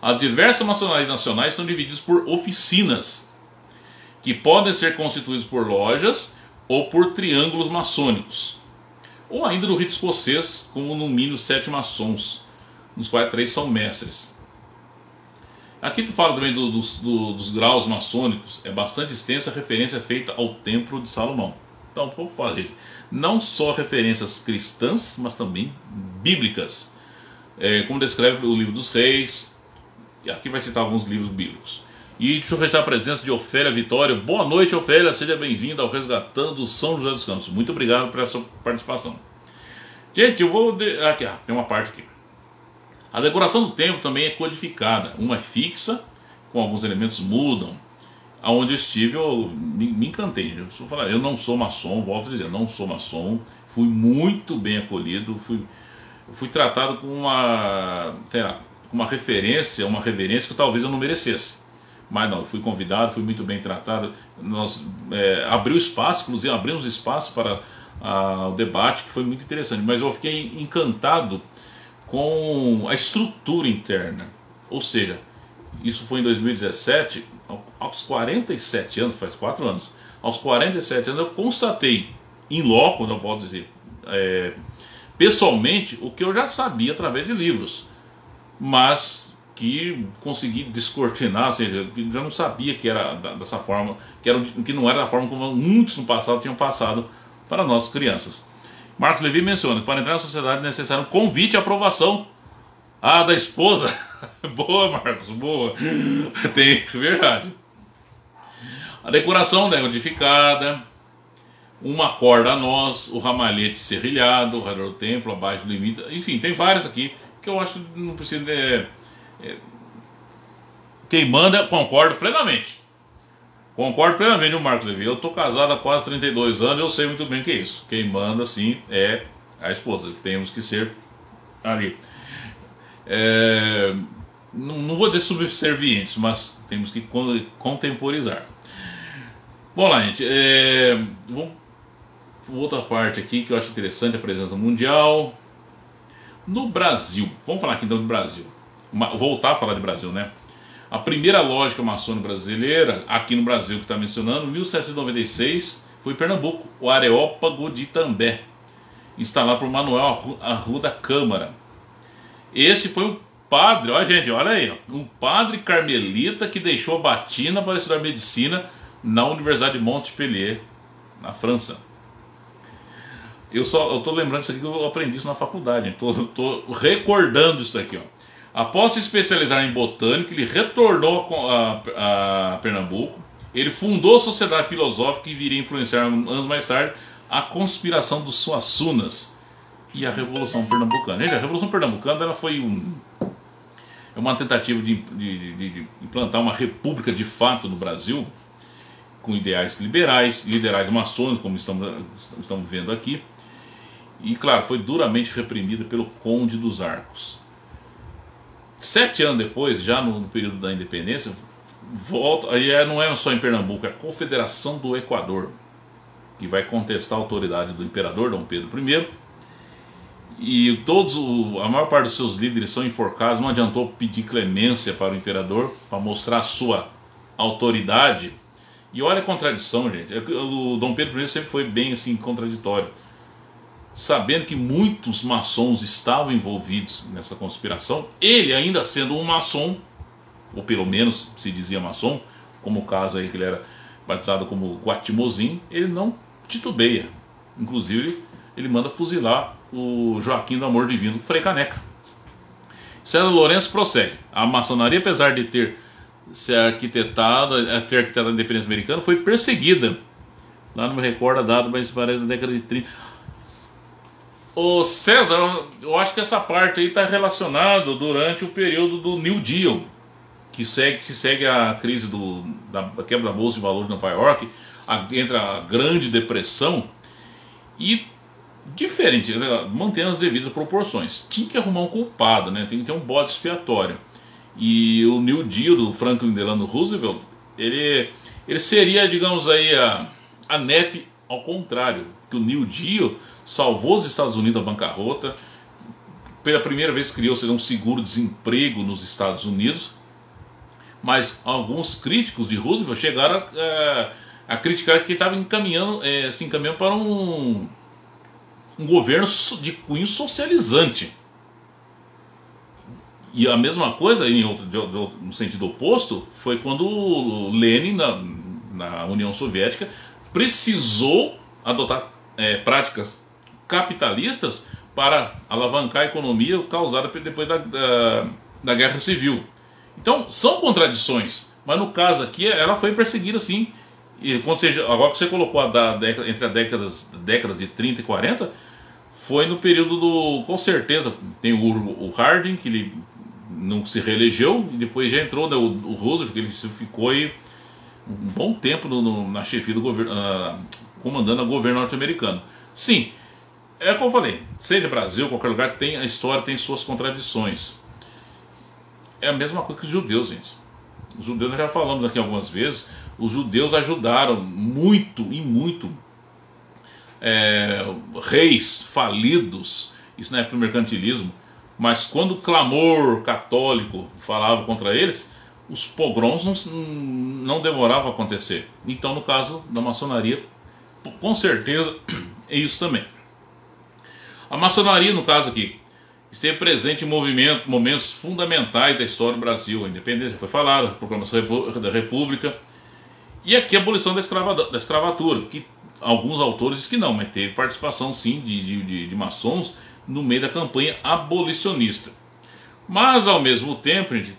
As diversas maçonarias nacionais são divididas por oficinas, que podem ser constituídas por lojas ou por triângulos maçônicos, ou ainda no rito escocês, com no mínimo sete maçons, nos quais três são mestres. Aqui tu fala também do, dos, do, dos graus maçônicos, é bastante extensa a referência feita ao Templo de Salomão. Então, por favor, gente, não só referências cristãs, mas também bíblicas, é, como descreve o livro dos reis, aqui vai citar alguns livros bíblicos. E deixa eu registrar a presença de Ofélia Vitória. Boa noite, Ofélia, seja bem-vinda ao Resgatando São José dos Campos. Muito obrigado por essa participação. Gente, eu vou. De... Aqui, ah, tem uma parte aqui. A decoração do templo também é codificada. Uma é fixa, com alguns elementos mudam. Aonde eu estive, eu me, me encantei. Eu, falar, eu não sou maçom, volto a dizer, não sou maçom. Fui muito bem acolhido, fui, fui tratado com uma, sei lá, uma referência, uma reverência que talvez eu não merecesse. Mas não, fui convidado, fui muito bem tratado. Nós é, abriu espaço, inclusive abrimos espaço para a, o debate, que foi muito interessante. Mas eu fiquei encantado com a estrutura interna. Ou seja, isso foi em 2017, aos 47 anos, faz 4 anos, aos 47 anos eu constatei, em loco, não posso dizer, é, pessoalmente, o que eu já sabia através de livros, mas que consegui descortinar, ou seja, já não sabia que era dessa forma, que, era, que não era da forma como muitos no passado tinham passado para nossas crianças. Marcos Levi menciona que para entrar na sociedade é necessário um convite e aprovação ah, da esposa. boa, Marcos, boa. Tem, verdade. A decoração né, modificada, uma corda a nós, o ramalhete serrilhado, o radar do templo, abaixo do limite, enfim, tem vários aqui que eu acho que não precisa. É, é, quem manda, concordo plenamente. Concordo plenamente o Marcos Levi. Eu tô casado há quase 32 anos, eu sei muito bem o que é isso. Quem manda, sim, é a esposa. Temos que ser ali. É, não, não, vou dizer subservientes, mas temos que contemporizar. Bom lá, gente. É, vamos outra parte aqui que eu acho interessante a presença mundial. No Brasil, vamos falar aqui então do Brasil. Voltar a falar de Brasil, né? A primeira lógica maçônica brasileira, aqui no Brasil que está mencionando, 1796, foi Pernambuco, o Areópago de Itambé, instalado por Manuel Arruda Câmara. Esse foi o padre, olha gente, olha aí, um padre carmelita que deixou a batina para estudar medicina na Universidade de Montpellier, na França. Eu só eu lembrando isso aqui que eu aprendi isso na faculdade, estou tô, recordando isso daqui, ó. Após se especializar em botânica, ele retornou a, a, a Pernambuco. Ele fundou a Sociedade Filosófica e viria influenciar anos mais tarde a conspiração dos Suassunas e a Revolução Pernambucana. Gente, a Revolução Pernambucana ela foi um, é uma tentativa de, de, de, de, implantar uma república de fato no Brasil, com ideais liberais, liberais maçons, como estamos, estamos vendo aqui. E, claro, foi duramente reprimida pelo Conde dos Arcos. Sete anos depois, já no, no período da independência, volta, aí é, não é só em Pernambuco, é a Confederação do Equador, que vai contestar a autoridade do imperador Dom Pedro I. E todos, a maior parte dos seus líderes são enforcados, não adiantou pedir clemência para o imperador, para mostrar a sua autoridade. E olha a contradição, gente. É o Dom Pedro I sempre foi bem assim contraditório sabendo que muitos maçons estavam envolvidos nessa conspiração, ele ainda sendo um maçom, ou pelo menos se dizia maçom, como o caso aí que ele era batizado como Guatimozin, ele não titubeia. Inclusive, ele manda fuzilar o Joaquim do Amor Divino, Frei Caneca. César Lourenço prossegue. A maçonaria, apesar de ter ser arquitetada, ter arquitetado a independência americana, foi perseguida. Lá não me recordo a data, mas parece na década de 30. Ô César, eu acho que essa parte aí está relacionada durante o período do New Deal, que segue, se segue a crise do, da quebra da bolsa de valores de Nova York, a, entre a Grande Depressão e diferente, né, mantendo as devidas proporções. Tinha que arrumar um culpado, né? Tem que ter um bode expiatório. E o New Deal do Franklin Delano Roosevelt, ele, ele seria, digamos aí, a, a NEP ao contrário, que o New Deal salvou os Estados Unidos da bancarrota, pela primeira vez criou-se um seguro-desemprego nos Estados Unidos, mas alguns críticos de Roosevelt chegaram a, a, a criticar que estava encaminhando, é, se encaminhando para um, um governo de cunho socializante. E a mesma coisa, em outro, de, de, no sentido oposto, foi quando Lenin, na, na União Soviética, precisou adotar é, práticas capitalistas para alavancar a economia causada depois da, da, da, guerra civil. Então são contradições, mas no caso aqui ela foi perseguida sim. E quando você, agora que você colocou a da, entre as décadas, décadas de 30 e 40, foi no período do. Com certeza, tem o, o Harding, que ele não se reelegeu, e depois já entrou né, o, o Roosevelt, que ele ficou aí um bom tempo no, no, na chefia do governo, uh, comandando o governo norte-americano. Sim, é como eu falei, seja Brasil, qualquer lugar, tem a história tem suas contradições. É a mesma coisa que os judeus, gente. Os judeus, nós já falamos aqui algumas vezes, os judeus ajudaram muito e muito é, reis falidos, isso não é para o mercantilismo, mas quando o clamor católico falava contra eles, os pogroms não, não demoravam a acontecer. Então, no caso da maçonaria, com certeza é isso também. A maçonaria, no caso aqui, esteve presente em movimento, momentos fundamentais da história do Brasil. A independência foi falada, a proclamação da República e aqui a abolição da, da escravatura, que alguns autores dizem que não, mas teve participação sim de, de, de maçons no meio da campanha abolicionista. Mas ao mesmo tempo, gente,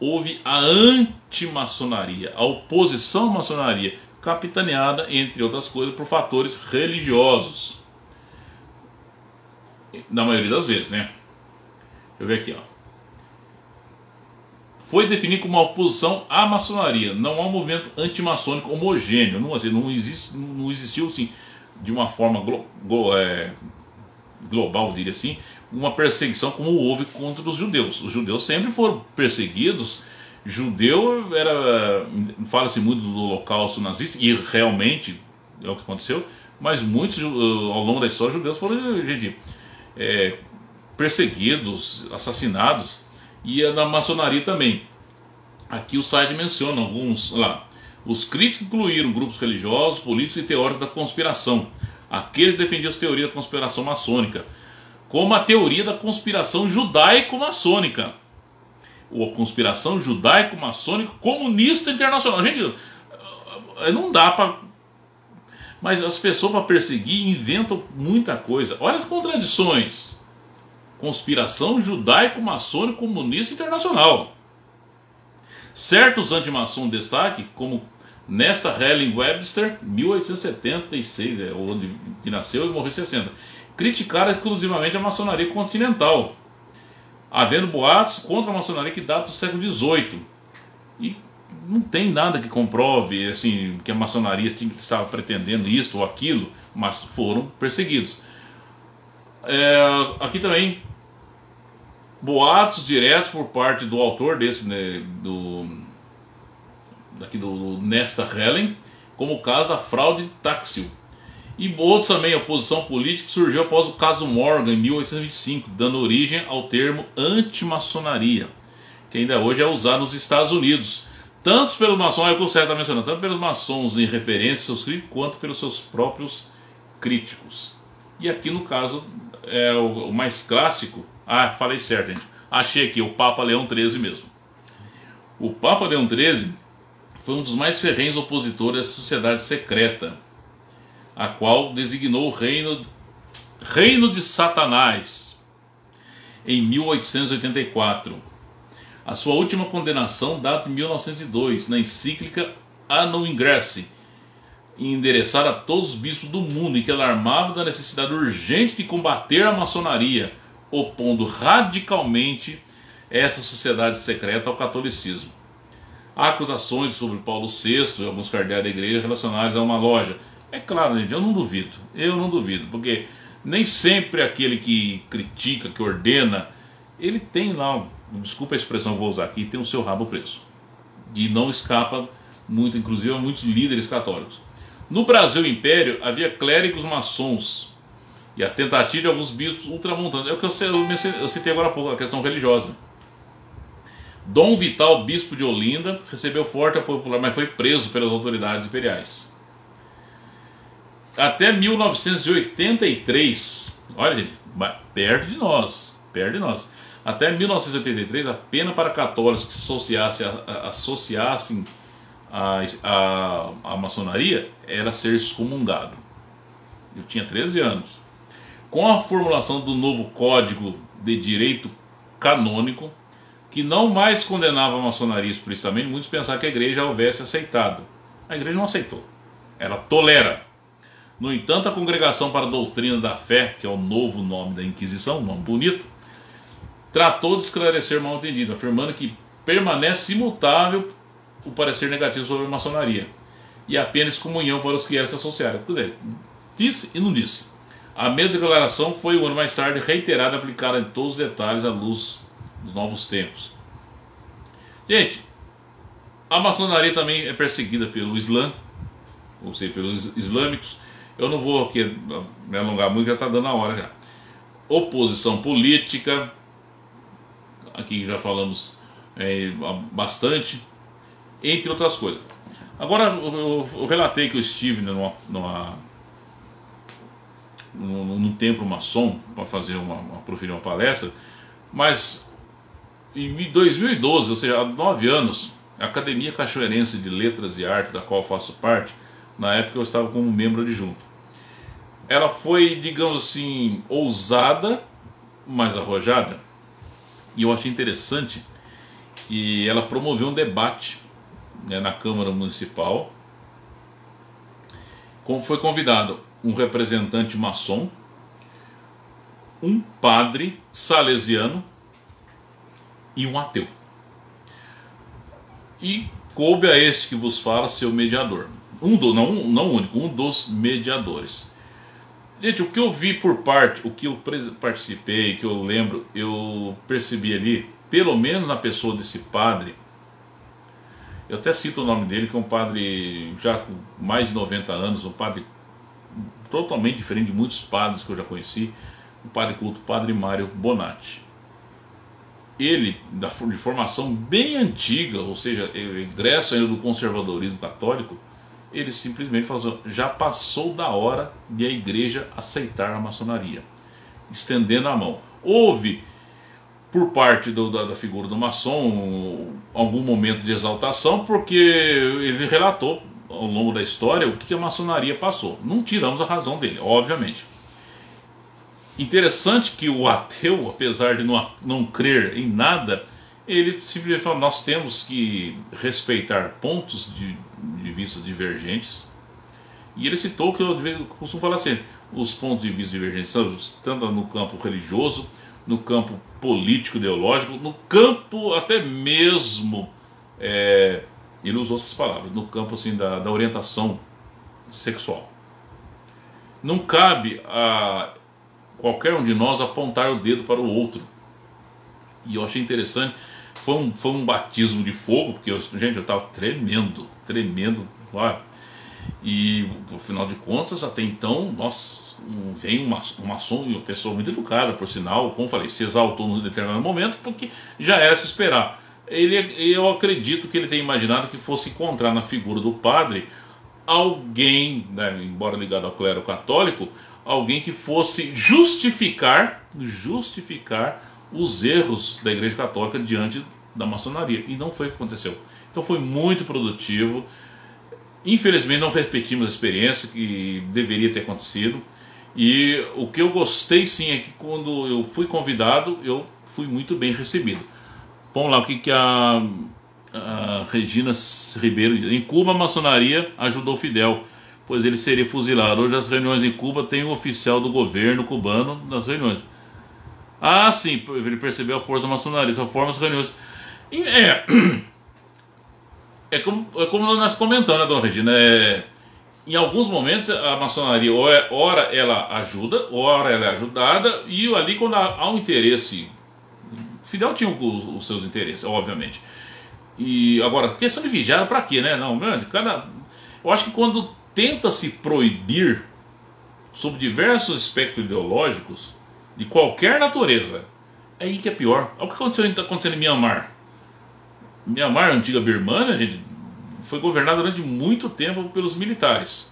houve a antimaçonaria, a oposição à maçonaria, capitaneada, entre outras coisas, por fatores religiosos. Na maioria das vezes, né? Eu ver aqui, ó foi definido como uma oposição à maçonaria. Não há um movimento antimaçônico homogêneo. Não, assim, não, existe, não existiu assim, de uma forma glo, glo, é, global, diria assim, uma perseguição como houve contra os judeus. Os judeus sempre foram perseguidos. Judeu era. Fala-se muito do holocausto nazista, e realmente é o que aconteceu, mas muitos ao longo da história, judeus foram é, perseguidos, assassinados e a da maçonaria também. Aqui o site menciona alguns lá. Os críticos incluíram grupos religiosos, políticos e teóricos da conspiração. Aqueles que defendiam as teorias da conspiração maçônica, como a teoria da conspiração judaico-maçônica. Ou a conspiração judaico-maçônica comunista internacional. Gente, eh, não dá para. Mas as pessoas, para perseguir, inventam muita coisa. Olha as contradições conspiração judaico-maçônico comunista internacional. Certos antimaçons de destaque, como Nesta Helen Webster, 1876, é onde nasceu e morreu em 60, criticaram exclusivamente a maçonaria continental, havendo boatos contra a maçonaria que data do século XVIII. E não tem nada que comprove assim, que a maçonaria estava pretendendo isto ou aquilo, mas foram perseguidos. É, aqui também boatos diretos por parte do autor desse né, do daqui do, Nesta Helen, como o caso da fraude de Taxil. E outros também, a oposição política surgiu após o caso Morgan em 1825, dando origem ao termo antimaçonaria, que ainda hoje é usado nos Estados Unidos, tanto pelos maçons, é o que o Sérgio está mencionando, tanto pelos maçons em referência aos críticos, quanto pelos seus próprios críticos. E aqui no caso é o, o mais clássico. Ah, falei certo, gente. Achei aqui o Papa Leão XIII mesmo. O Papa Leão XIII foi um dos mais ferrenhos opositores à sociedade secreta, a qual designou o reino, reino de Satanás em 1884. A sua última condenação data de 1902, na encíclica Annum Ingresse, endereçada a todos os bispos do mundo, em que alarmava da necessidade urgente de combater a maçonaria, opondo radicalmente essa sociedade secreta ao catolicismo. Há acusações sobre Paulo VI e alguns cardeais da igreja relacionados a uma loja. É claro, gente, eu não duvido, eu não duvido, porque nem sempre aquele que critica, que ordena, ele tem lá, desculpa a expressão que vou usar aqui, tem o seu rabo preso. E não escapa muito, inclusive a muitos líderes católicos. No Brasil Império havia clérigos maçons e a tentativa de alguns bispos ultramontanos. É o que eu, citei agora há pouco, a questão religiosa. Dom Vital, bispo de Olinda, recebeu forte apoio popular, mas foi preso pelas autoridades imperiais. Até 1983, olha, perto de nós, perto de nós. Até 1983, a pena para católicos que associassem, associassem a, a, a maçonaria era ser excomungado. Eu tinha 13 anos. Com a formulação do novo Código de Direito Canônico, que não mais condenava a maçonaria explicitamente, muitos pensavam que a igreja houvesse aceitado. A igreja não aceitou. Ela tolera. No entanto, a Congregação para a Doutrina da Fé, que é o novo nome da Inquisição, um nome bonito, tratou de esclarecer mal entendido, afirmando que permanece imutável o parecer negativo sobre a maçonaria e apenas comunhão para os que eram se associaram. Quer dizer, disse e não disse. A mesma declaração foi um ano mais tarde reiterada e aplicada em todos os detalhes à luz dos novos tempos. Gente, a maçonaria também é perseguida pelo Islã, ou seja, pelos islâmicos. Eu não vou aqui me alongar muito, já está dando a hora já. Oposição política, aqui já falamos é, bastante, entre outras coisas. Agora, eu, eu relatei que eu estive numa, numa, num, num templo maçom para fazer uma, uma, proferir uma palestra, mas em 2012, ou seja, há nove anos, a Academia Cachoeirense de Letras e Arte, da qual faço parte, na época eu estava como membro adjunto. Ela foi, digamos assim, ousada, mas arrojada. E eu achei interessante que ela promoveu um debate né, na Câmara Municipal. Foi convidado um representante maçom, um padre salesiano e um ateu. E coube a este que vos fala seu mediador. Um do, não, não único, um dos mediadores. Gente, o que eu vi por parte, o que eu participei, que eu lembro, eu percebi ali, pelo menos na pessoa desse padre, eu até cito o nome dele, que é um padre já com mais de 90 anos, um padre totalmente diferente de muitos padres que eu já conheci, o padre culto, padre Mário Bonatti. Ele, de formação bem antiga, ou seja, egresso ainda do conservadorismo católico, ele simplesmente falou assim, já passou da hora de a igreja aceitar a maçonaria, estendendo a mão. Houve por parte do, da, da, figura do maçom algum momento de exaltação, porque ele relatou ao longo da história o que a maçonaria passou. Não tiramos a razão dele, obviamente. Interessante que o ateu, apesar de não, não crer em nada, ele simplesmente falou: nós temos que respeitar pontos de, de vista divergentes. E ele citou que eu de vez costumo falar assim: os pontos de vista divergentes, tanto no campo religioso, no campo político, ideológico, no campo até mesmo, é, ele usou essas palavras, no campo assim, da, da orientação sexual. Não cabe a qualquer um de nós apontar o dedo para o outro. E eu achei interessante, foi um, foi um batismo de fogo, porque, eu, gente, eu estava tremendo, tremendo, claro. E, no final de contas, até então, nós vem uma, uma uma pessoa muito educada, por sinal, como falei, se exaltou num determinado momento, porque já era se esperar. Ele, eu acredito que ele tenha imaginado que fosse encontrar na figura do padre alguém, né, embora ligado ao clero católico, alguém que fosse justificar, justificar os erros da Igreja Católica diante da maçonaria. E não foi o que aconteceu. Então foi muito produtivo. Infelizmente não repetimos a experiência que deveria ter acontecido. E o que eu gostei sim é que quando eu fui convidado, eu fui muito bem recebido. Vamos lá, o que, que a, a Regina Ribeiro diz. Em Cuba, a maçonaria ajudou Fidel, pois ele seria fuzilado. Hoje as reuniões em Cuba tem um oficial do governo cubano nas reuniões. Ah, sim, ele percebeu a força da maçonaria, só forma as reuniões. É, é como, é como nós comentamos, né, dona Regina? É, em alguns momentos a maçonaria, é, ora ela ajuda, ora ela é ajudada, e ali quando há, um interesse. Fidel tinha os, os seus interesses, obviamente. E agora, questão de vigiar para quê, né? Não, cada. Eu acho que quando tenta se proibir sob diversos aspectos ideológicos de qualquer natureza, é aí que é pior. Olha o que aconteceu, está acontecendo em Myanmar. Myanmar, antiga Birmania, gente, foi governado durante muito tempo pelos militares.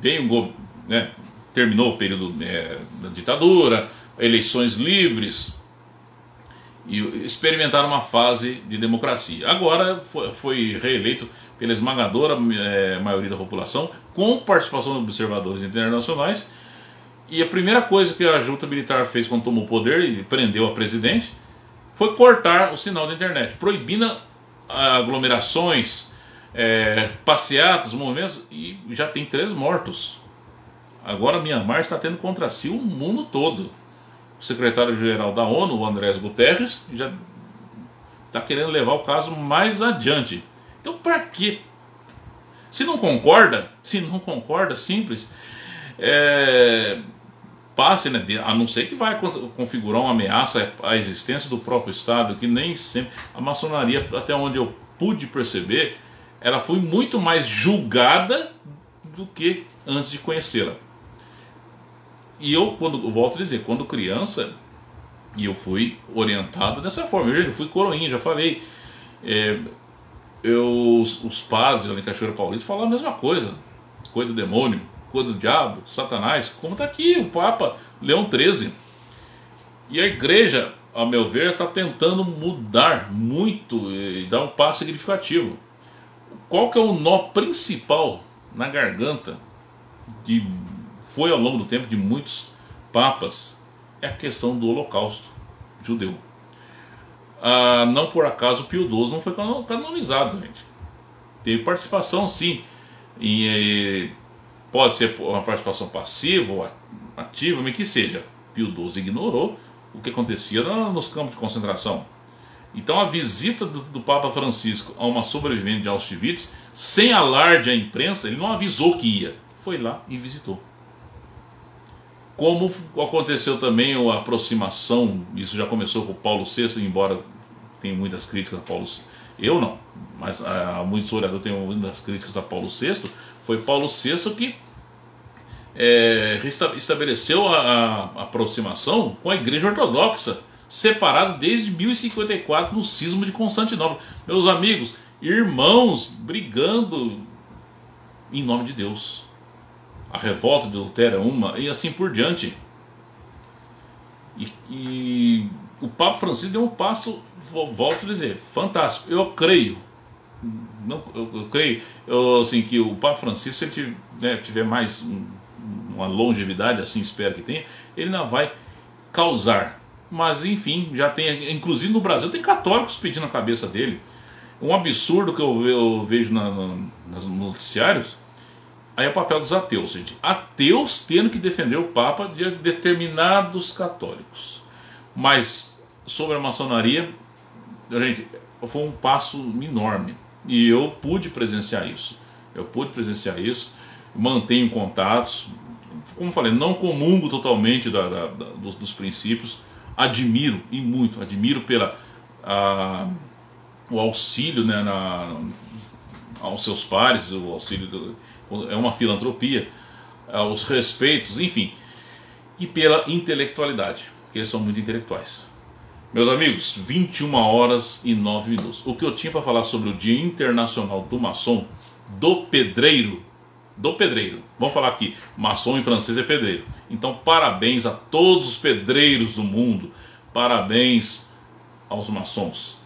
Veio né, terminou o período é, da ditadura, eleições livres e experimentaram uma fase de democracia. Agora foi, foi reeleito pela esmagadora é, maioria da população, com participação de observadores internacionais. E a primeira coisa que a junta militar fez quando tomou o poder e prendeu a presidente foi cortar o sinal da internet, proibindo aglomerações, é, passeatas, movimentos, e já tem três mortos. Agora Mianmar está tendo contra si o mundo todo. O secretário-geral da ONU, o Andrés Guterres, já está querendo levar o caso mais adiante. Então, para quê? Se não concorda, se não concorda, simples, é, passe, né, a não ser que vai configurar uma ameaça à existência do próprio Estado, que nem sempre. A maçonaria, até onde eu pude perceber, ela foi muito mais julgada do que antes de conhecê-la. E eu, quando volto a dizer, quando criança, e eu fui orientado dessa forma. Eu fui coroinha, já falei. É, eu, os, os padres ali em Cachoeira Paulista falam a mesma coisa. Coisa do demônio, coisa do diabo, Satanás, como está aqui o Papa Leão XIII. E a igreja, a meu ver, está tentando mudar muito e dar um passo significativo. Qual que é o nó principal na garganta de foi ao longo do tempo de muitos papas é a questão do holocausto judeu. Ah, não por acaso Pio XII não foi canonizado, gente. Teve participação sim, e pode ser uma participação passiva ou ativa, mas que seja. Pio XII ignorou o que acontecia nos campos de concentração. Então a visita do, do, Papa Francisco a uma sobrevivente de Auschwitz, sem alarde à imprensa, ele não avisou que ia. Foi lá e visitou. Como aconteceu também a aproximação, isso já começou com Paulo VI, embora tenha muitas críticas a Paulo VI. Eu não, mas há muitos historiadores têm muitas críticas a Paulo VI. Foi Paulo VI que é, estabeleceu a, a, aproximação com a Igreja Ortodoxa, separada desde 1054 no cisma de Constantinopla. Meus amigos, irmãos brigando em nome de Deus a revolta de Lutero é uma, e assim por diante. E, e, o Papa Francisco deu um passo, volto a dizer, fantástico. Eu creio, não, eu, eu creio eu, assim, que o Papa Francisco, se ele tiver, né, tiver mais um, uma longevidade, assim espero que tenha, ele não vai causar. Mas enfim, já tem, inclusive no Brasil, tem católicos pedindo a cabeça dele. Um absurdo que eu, eu vejo na, na, nos noticiários Aí é o papel dos ateus, gente. Ateus tendo que defender o Papa de determinados católicos. Mas sobre a maçonaria, gente, foi um passo enorme. E eu pude presenciar isso. Eu pude presenciar isso, mantenho contatos. Como falei, não comungo totalmente da, da, da, dos, dos, princípios, admiro e muito, admiro pela a, o auxílio né, na, aos seus pares, o auxílio do, é uma filantropia, os respeitos, enfim, e pela intelectualidade, que eles são muito intelectuais. Meus amigos, 21 horas e 9 minutos. O que eu tinha para falar sobre o Dia Internacional do Maçom, do Pedreiro, do Pedreiro. Vamos falar aqui, maçom em francês é pedreiro. Então, parabéns a todos os pedreiros do mundo, parabéns aos maçons.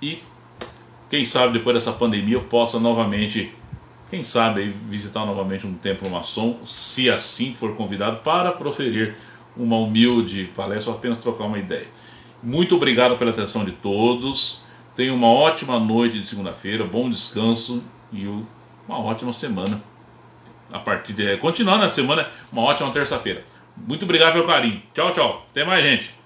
E quem sabe depois dessa pandemia eu possa novamente quem sabe visitar novamente um templo maçom, se assim for convidado, para proferir uma humilde palestra ou apenas trocar uma ideia. Muito obrigado pela atenção de todos. Tenham uma ótima noite de segunda-feira, bom descanso e uma ótima semana. A partir de continuando a semana, uma ótima terça-feira. Muito obrigado pelo carinho. Tchau, tchau. Até mais, gente.